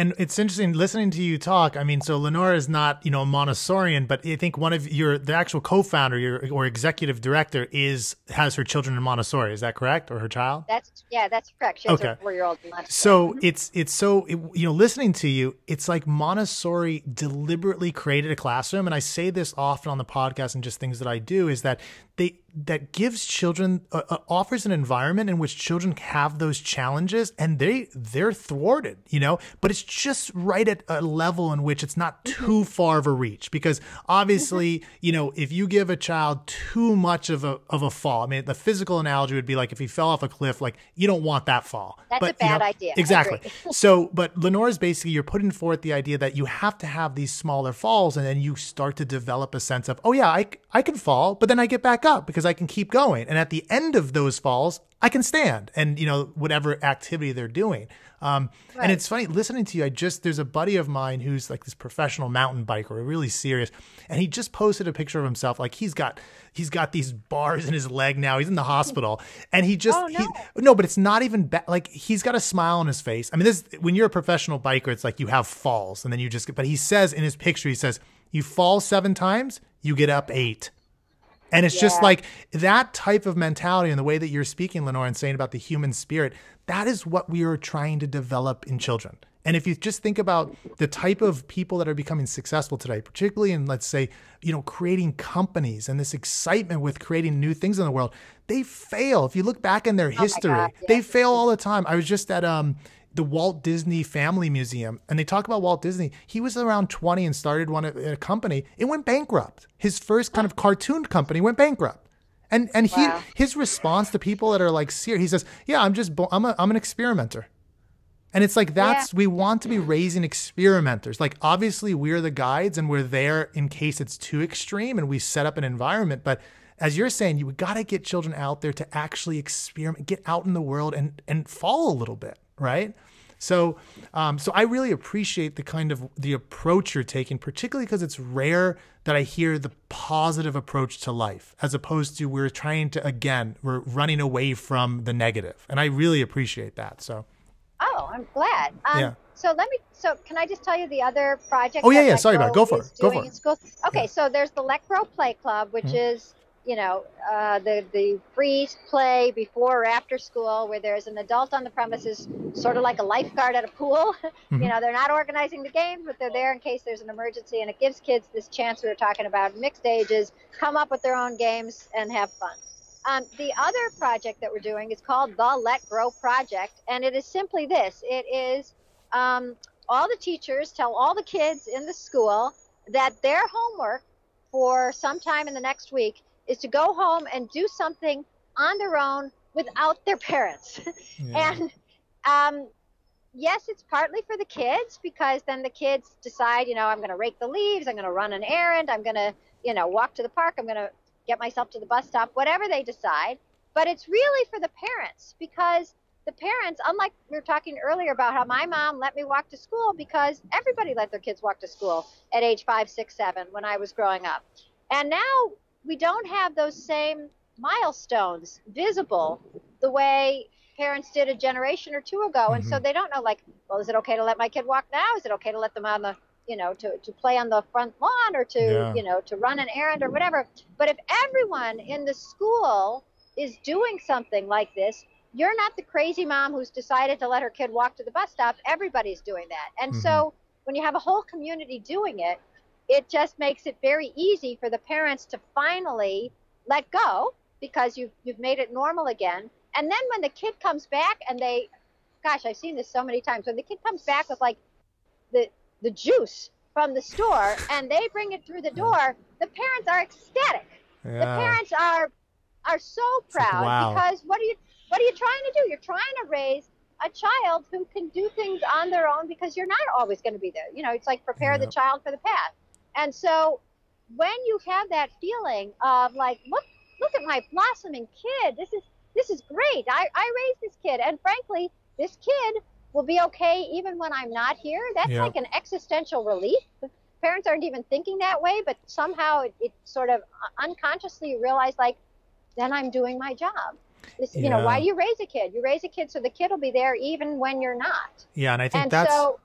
and it's interesting listening to you talk. I mean, so Lenore is not, you know, a Montessorian, but I think one of your the actual co-founder your, or executive director is has her children in Montessori. Is that correct, or her child? That's yeah, that's correct. She has okay. four year old. So it's it's so it, you know, listening to you, it's like Montessori deliberately created a classroom, and I say this often on the podcast and just things that I do is that they that gives children uh, uh, offers an environment in which children have those challenges and they they're thwarted you know? But it's just right at a level in which it's not mm-hmm. too far of a reach because obviously mm-hmm. you know if you give a child too much of a of a fall i mean the physical analogy would be like if he fell off a cliff like you don't want that fall. That's but, a bad you know, idea. Exactly. So but lenore's basically you're putting forth the idea that you have to have these smaller falls and then you start to develop a sense of oh yeah i, I can fall but then i get back up because because I can keep going. And at the end of those falls, I can stand and, you know, whatever activity they're doing. Um, right. And it's funny listening to you. I just, there's a buddy of mine who's like this professional mountain biker, really serious. And he just posted a picture of himself. Like he's got, he's got these bars in his leg now. He's in the hospital and he just, oh, no. He, no, but it's not even bad. Like he's got a smile on his face. I mean, this, when you're a professional biker, it's like you have falls and then you just, but he says in his picture, he says, you fall seven times, you get up eight. And it's yeah. just like that type of mentality and the way that you're speaking, Lenore, and saying about the human spirit, that is what we are trying to develop in children. And if you just think about the type of people that are becoming successful today, particularly in, let's say, you know, creating companies and this excitement with creating new things in the world, they fail. If you look back in their oh history, God, yeah. they fail all the time. I was just at um, the Walt Disney Family Museum, and they talk about Walt Disney. He was around 20 and started one uh, a company. It went bankrupt. His first kind of cartoon company went bankrupt. And and he wow. his response to people that are like serious, he says, "Yeah, I'm just I'm a, I'm an experimenter." And it's like that's yeah. we want to be raising experimenters. Like obviously we're the guides and we're there in case it's too extreme and we set up an environment, but as you're saying, you got to get children out there to actually experiment, get out in the world and and fall a little bit right? So, um, so I really appreciate the kind of the approach you're taking, particularly because it's rare that I hear the positive approach to life, as opposed to we're trying to again we're running away from the negative, and I really appreciate that. So, oh, I'm glad. Um, yeah. So let me. So can I just tell you the other project? Oh yeah, yeah. Sorry about. It. Go for it. Go for it. Okay, yeah. so there's the Let Grow Play Club, which mm-hmm. is you know, uh, the the free play before or after school, where there's an adult on the premises, sort of like a lifeguard at a pool. Mhm. You know, they're not organizing the games, but they're there in case there's an emergency, and it gives kids this chance we were talking about, mixed ages, come up with their own games and have fun. Um, the other project that we're doing is called the Let Grow Project, and it is simply this: it is um, all the teachers tell all the kids in the school that their homework for sometime in the next week is to go home and do something on their own without their parents. Yeah. And um, yes, it's partly for the kids because then the kids decide, you know, I'm going to rake the leaves, I'm going to run an errand, I'm going to, you know, walk to the park, I'm going to get myself to the bus stop, whatever they decide. But it's really for the parents because the parents, unlike we were talking earlier about how my mom let me walk to school because everybody let their kids walk to school at age five, six, seven when I was growing up. And now we don't have those same milestones visible the way parents did a generation or two ago. And so mm-hmm. they don't know, like, well, is it okay to let my kid walk now? Is it okay to let them on the, you know, to, to play on the front lawn or to, Yeah. you know, to run an errand or whatever. But if everyone in the school is doing something like this, you're not the crazy mom who's decided to let her kid walk to the bus stop. Everybody's doing that. And so mm-hmm. when you have a whole community doing it, it just makes it very easy for the parents to finally let go because you've, you've made it normal again. And then when the kid comes back and they, gosh, I've seen this so many times, when the kid comes back with like the, the juice from the store and they bring it through the door, the parents are ecstatic Yeah. the parents are are so It's like, proud wow. because what are you what are you trying to do you're trying to raise a child who can do things on their own because you're not always going to be there you know it's like prepare the child for the path and so when you have that feeling of like look look at my blossoming kid this is this is great i i raised this kid and frankly this kid will be okay even when i'm not here that's Yep. like an existential relief parents aren't even thinking that way, but somehow it, it sort of unconsciously you realize like, then I'm doing my job. This, You know, why do you raise a kid? You raise a kid so the kid will be there even when you're not. Yeah, and I think and that's. so,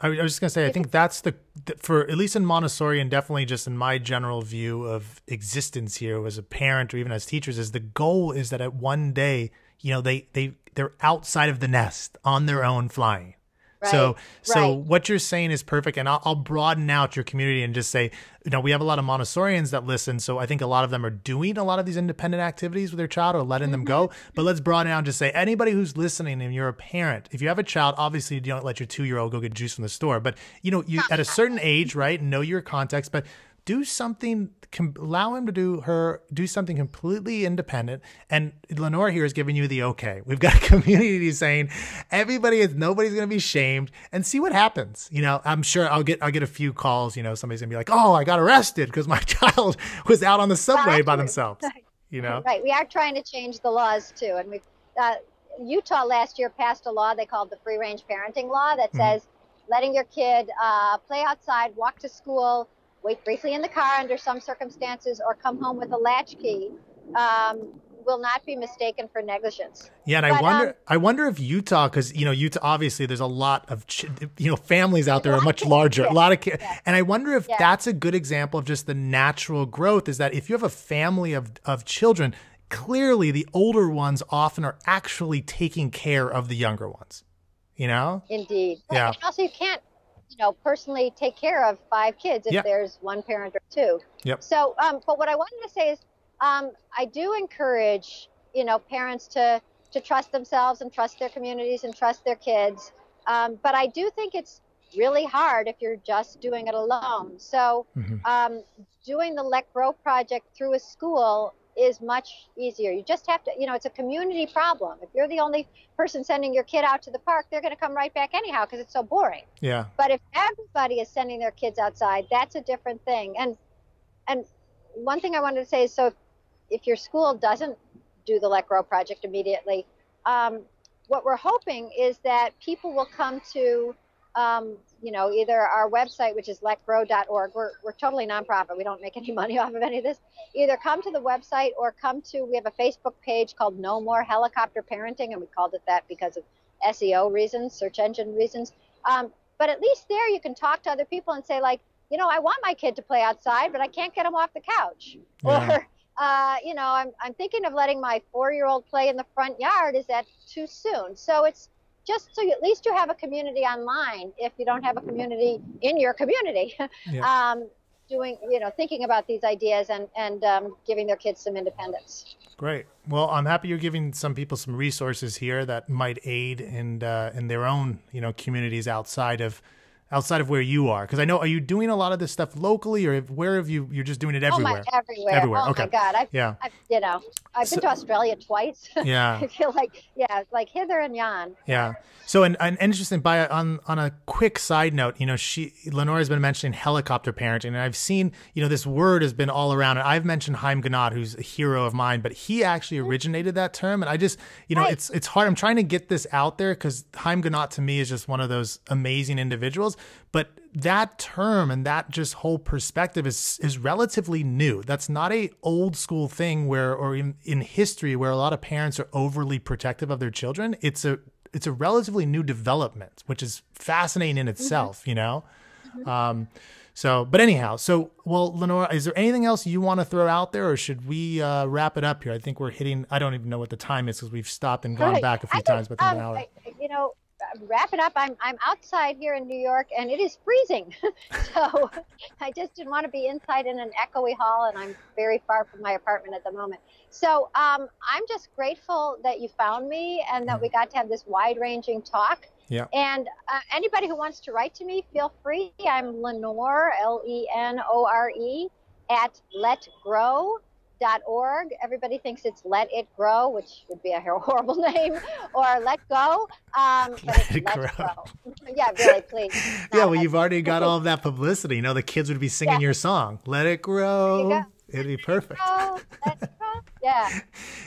I was just gonna say, I think that's the for at least in Montessori, and definitely just in my general view of existence here as a parent or even as teachers, is the goal is that at one day, you know, they they they're outside of the nest on their own flying. So, Right, so right. what you're saying is perfect, and I'll, I'll broaden out your community and just say, you know, we have a lot of Montessorians that listen, so I think a lot of them are doing a lot of these independent activities with their child or letting them go. Mm-hmm. But let's broaden out and just say, anybody who's listening and you're a parent, if you have a child, obviously you don't let your two year old go get juice from the store, but you know, you at a certain age, right, know your context, but do something com- allow him to do her do something completely independent and lenore here is giving you the okay. We've got a community saying everybody is nobody's going to be shamed and see what happens you know? I'm sure i'll get i'll get a few calls you know somebody's going to be like oh i got arrested because my child was out on the subway by themselves you know? Right, we are trying to change the laws too. And we, uh, Utah last year passed a law they called the free range parenting law that Mhm. says letting your kid uh, play outside, walk to school, wait briefly in the car under some circumstances, or come home with a latchkey um, will not be mistaken for negligence. Yeah, and I wonder, um, I wonder if Utah, because you know Utah, obviously there's a lot of ch- you know families out there are much larger, a lot of kids, and I wonder if Yeah. that's a good example of just the natural growth. Is that if you have a family of of children, clearly the older ones often are actually taking care of the younger ones. You know? Indeed. Yeah. And also, you can't, you know, personally take care of five kids if Yeah. there's one parent or two. Yep. So, um, but what I wanted to say is, um, I do encourage, you know, parents to to trust themselves and trust their communities and trust their kids. Um, but I do think it's really hard if you're just doing it alone. So, Mhm. um, doing the Let Grow project through a school is much easier. You just have to, you know, it's a community problem. If you're the only person sending your kid out to the park, they're going to come right back anyhow because it's so boring. Yeah. But if everybody is sending their kids outside, that's a different thing. And and one thing I wanted to say is, so if, if your school doesn't do the Let Grow project immediately, um, what we're hoping is that people will come to, um, you know, either our website, which is letgrow.org. We're we're totally nonprofit. We don't make any money off of any of this. Either come to the website or come to. We have a Facebook page called No More Helicopter Parenting, and we called it that because of SEO reasons, search engine reasons. Um, but at least there you can talk to other people and say like, you know, I want my kid to play outside, but I can't get him off the couch. Yeah. Or, uh, you know, I'm, I'm thinking of letting my four year old play in the front yard. Is that too soon? So it's just so at least you have a community online if you don't have a community in your community. Yeah. um, doing, you know, thinking about these ideas and, and um, giving their kids some independence. Great. Well, I'm happy you're giving some people some resources here that might aid in uh, in their own, you know, communities outside of outside of where you are? Because I know, are you doing a lot of this stuff locally, or where have you? You're just doing it everywhere. Oh my, everywhere. Everywhere. Oh okay. my God. I've, yeah. I've, you know, I've been so, to Australia twice. Yeah. I feel like yeah, like hither and yon. Yeah. So an, an interesting by on on a quick side note, you know, she Lenore has been mentioning helicopter parenting, and I've seen you know this word has been all around. And I've mentioned Haim Ginott, who's a hero of mine, but he actually mm-hmm. originated that term, and I just you know right. it's it's hard. I'm trying to get this out there because Haim Ginott to me is just one of those amazing individuals, but that term and that just whole perspective is is relatively new. That's not a old school thing where or in, in history where a lot of parents are overly protective of their children. It's a it's a relatively new development, which is fascinating in itself, mm-hmm. you know? Mm-hmm. Um, so, but anyhow, so, well, Lenore, is there anything else you want to throw out there or should we uh, wrap it up here? I think we're hitting, I don't even know what the time is because we've stopped and gone right. back a few times, but um, an hour. I, you know, wrap it up. I'm I'm outside here in New York and it is freezing, so I just didn't want to be inside in an echoey hall, and I'm very far from my apartment at the moment. So um, I'm just grateful that you found me and that we got to have this wide-ranging talk. Yeah. And uh, anybody who wants to write to me, feel free. I'm Lenore L E N O R E at Let Grow org. Everybody thinks it's Let It Grow, which would be a horrible name, or Let Go. Um, let it grow. grow. yeah, really, please. yeah, well, you've already got all of that publicity. You know, the kids would be singing yeah. your song, Let It Grow. It'd be perfect. Yeah.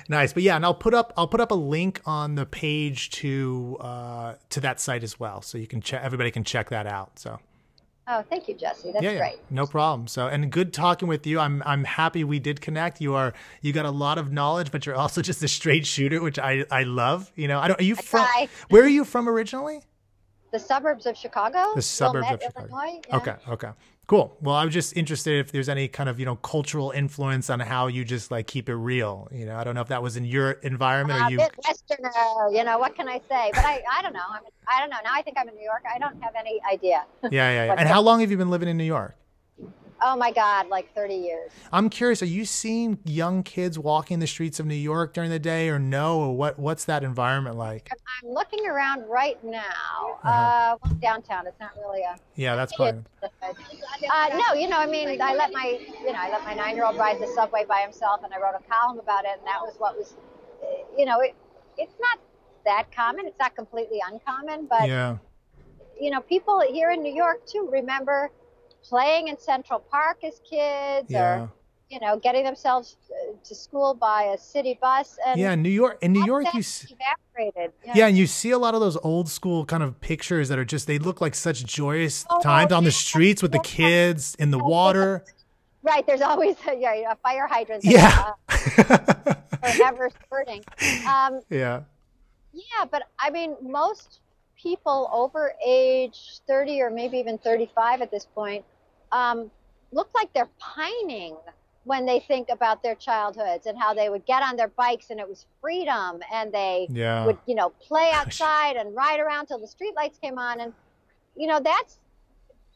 nice, but yeah, and I'll put up I'll put up a link on the page to uh, to that site as well, so you can check. Everybody can check that out. So. Oh, thank you, Jesse. That's yeah, yeah. great. No problem. So, and good talking with you. I'm I'm happy we did connect. You are you got a lot of knowledge, but you're also just a straight shooter, which I I love. You know, I don't. Are you I from? Try. Where are you from originally? The suburbs of Chicago. The suburbs Wilmette, of Chicago. Illinois. Yeah. Okay. Okay. Cool. Well, I was just interested if there's any kind of you know cultural influence on how you just like keep it real. You know, I don't know if that was in your environment uh, or you. Westerner, you know, what can I say? But I, I don't know. I, I don't know. Now I think I'm in New York. I don't have any idea. Yeah, yeah. yeah. and how long have you been living in New York? Oh my God, like 30 years. I'm curious, are you seeing young kids walking the streets of New York during the day or no? Or what, what's that environment like? I'm looking around right now. Uh-huh. Uh, well, downtown, it's not really a. Yeah, that's fine. Uh, no, you know, I mean, I let my, you know, I let my nine year old ride the subway by himself and I wrote a column about it and that was what was, you know, it, it's not that common. It's not completely uncommon, but, yeah. you know, people here in New York too remember playing in Central Park as kids yeah. or you know getting themselves uh, to school by a city bus and yeah new york in new york you see, evaporated yeah. yeah. and you see a lot of those old school kind of pictures that are just they look like such joyous oh, times on the streets with the kids in the water right there's always a, yeah, fire hydrant yeah uh, forever spurting um, yeah yeah but i mean most people over age 30 or maybe even 35 at this point um, look like they're pining when they think about their childhoods and how they would get on their bikes and it was freedom and they yeah. would you know play outside and ride around till the streetlights came on. And you know that's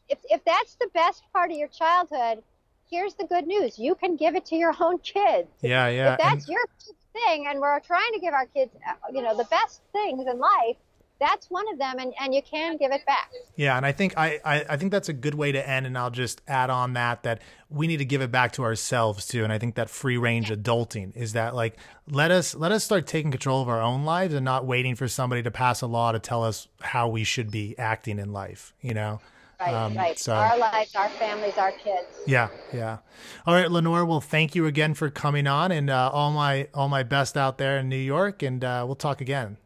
if, if that's the best part of your childhood here's the good news. You can give it to your own kids. Yeah yeah if that's and, your thing and we're trying to give our kids you know the best things in life that's one of them and, and you can give it back yeah and i think I, I, I think that's a good way to end and i'll just add on that that we need to give it back to ourselves too and i think that free range adulting is that like let us let us start taking control of our own lives and not waiting for somebody to pass a law to tell us how we should be acting in life you know Right, um, right. So, our lives, our families, our kids. Yeah, yeah. All right, Lenore. Well, thank you again for coming on, and uh, all my all my best out there in New York, and uh, we'll talk again.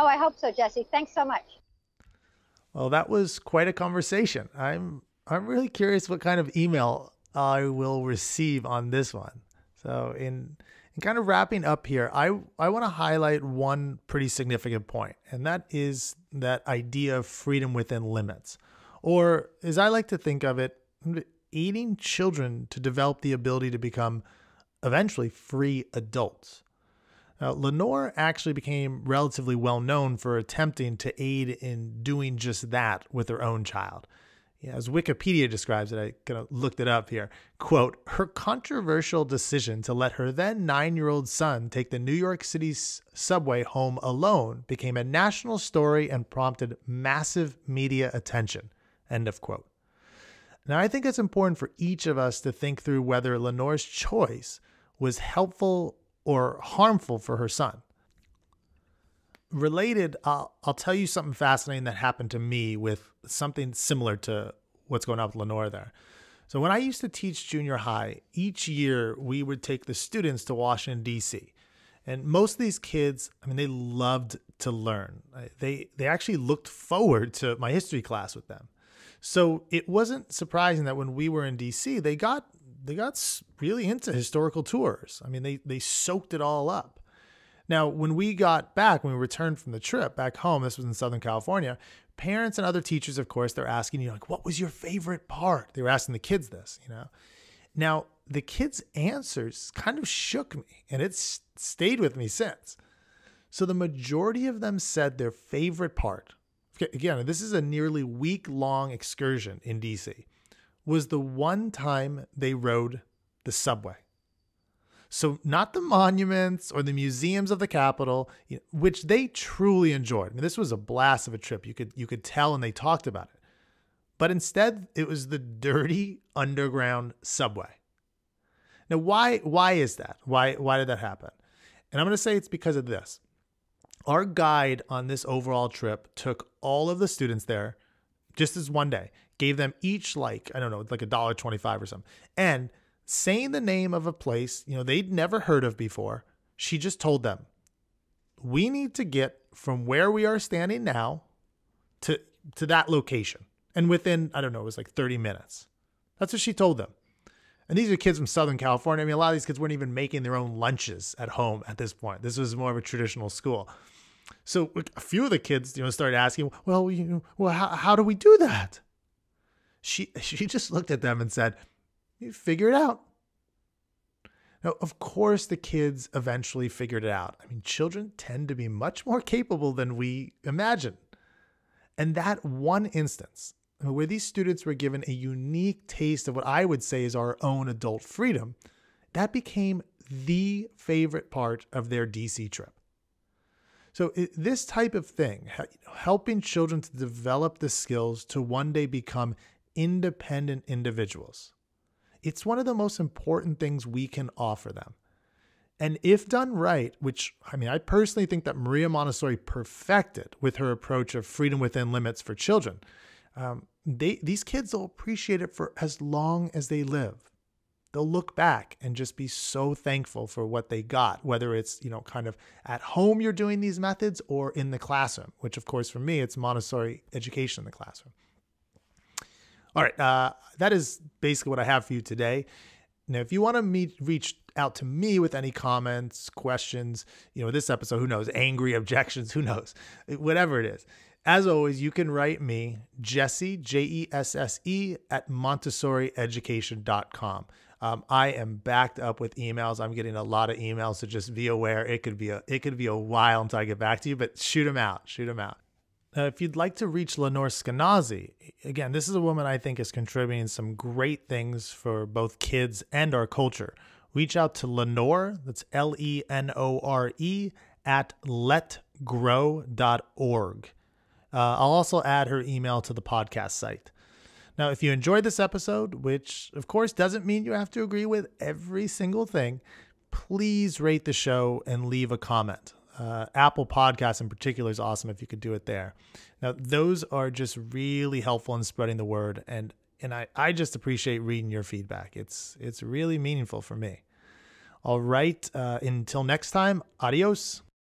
Oh, I hope so, Jesse. Thanks so much. Well, that was quite a conversation. I'm I'm really curious what kind of email I will receive on this one. So in in kind of wrapping up here, I I want to highlight one pretty significant point, and that is that idea of freedom within limits. Or as I like to think of it, aiding children to develop the ability to become eventually free adults. Now, Lenore actually became relatively well known for attempting to aid in doing just that with her own child. Yeah, as Wikipedia describes it, I kind of looked it up here. Quote, her controversial decision to let her then nine year old son take the New York City subway home alone became a national story and prompted massive media attention. End of quote. Now, I think it's important for each of us to think through whether Lenore's choice was helpful or harmful for her son. Related, I'll, I'll tell you something fascinating that happened to me with something similar to what's going on with Lenore there. So, when I used to teach junior high, each year we would take the students to Washington, D.C. And most of these kids, I mean, they loved to learn. They, they actually looked forward to my history class with them. So it wasn't surprising that when we were in DC, they got they got really into historical tours. I mean, they they soaked it all up. Now, when we got back, when we returned from the trip back home, this was in Southern California, parents and other teachers, of course, they're asking you like, "What was your favorite part?" They were asking the kids this, you know. Now, the kids' answers kind of shook me, and it's stayed with me since. So the majority of them said their favorite part again, this is a nearly week long excursion in DC, was the one time they rode the subway. So, not the monuments or the museums of the capital, which they truly enjoyed. I mean, this was a blast of a trip. You could you could tell, and they talked about it. But instead, it was the dirty underground subway. Now, why why is that? Why why did that happen? And I'm going to say it's because of this. Our guide on this overall trip took all of the students there just as one day, gave them each like, I don't know, like a dollar 25 or something. And saying the name of a place, you know, they'd never heard of before, she just told them, we need to get from where we are standing now to to that location. And within, I don't know, it was like 30 minutes. That's what she told them. And these are kids from Southern California. I mean, a lot of these kids weren't even making their own lunches at home at this point. This was more of a traditional school. So a few of the kids, you know, started asking, "Well, you know, well, how, how do we do that?" She she just looked at them and said, "You figure it out." Now, of course, the kids eventually figured it out. I mean, children tend to be much more capable than we imagine. And that one instance where these students were given a unique taste of what I would say is our own adult freedom, that became the favorite part of their DC trip. So, this type of thing, helping children to develop the skills to one day become independent individuals, it's one of the most important things we can offer them. And if done right, which I mean, I personally think that Maria Montessori perfected with her approach of freedom within limits for children, um, they these kids will appreciate it for as long as they live they'll look back and just be so thankful for what they got, whether it's, you know, kind of at home you're doing these methods or in the classroom, which of course for me, it's Montessori education in the classroom. All right, uh, that is basically what I have for you today. Now, if you want to meet, reach out to me with any comments, questions, you know, this episode, who knows, angry objections, who knows, whatever it is. As always, you can write me, Jesse, J E S S E, at MontessoriEducation.com. Um, I am backed up with emails. I'm getting a lot of emails, so just be aware. It could be a it could be a while until I get back to you, but shoot them out. Shoot them out. Uh, if you'd like to reach Lenore Skenazy, again, this is a woman I think is contributing some great things for both kids and our culture. Reach out to Lenore, that's L E N O R E, at letgrow.org. Uh, I'll also add her email to the podcast site. Now, if you enjoyed this episode, which of course doesn't mean you have to agree with every single thing, please rate the show and leave a comment. Uh, Apple Podcasts in particular is awesome if you could do it there. Now, those are just really helpful in spreading the word, and and I, I just appreciate reading your feedback. It's it's really meaningful for me. All right, uh, until next time, adios.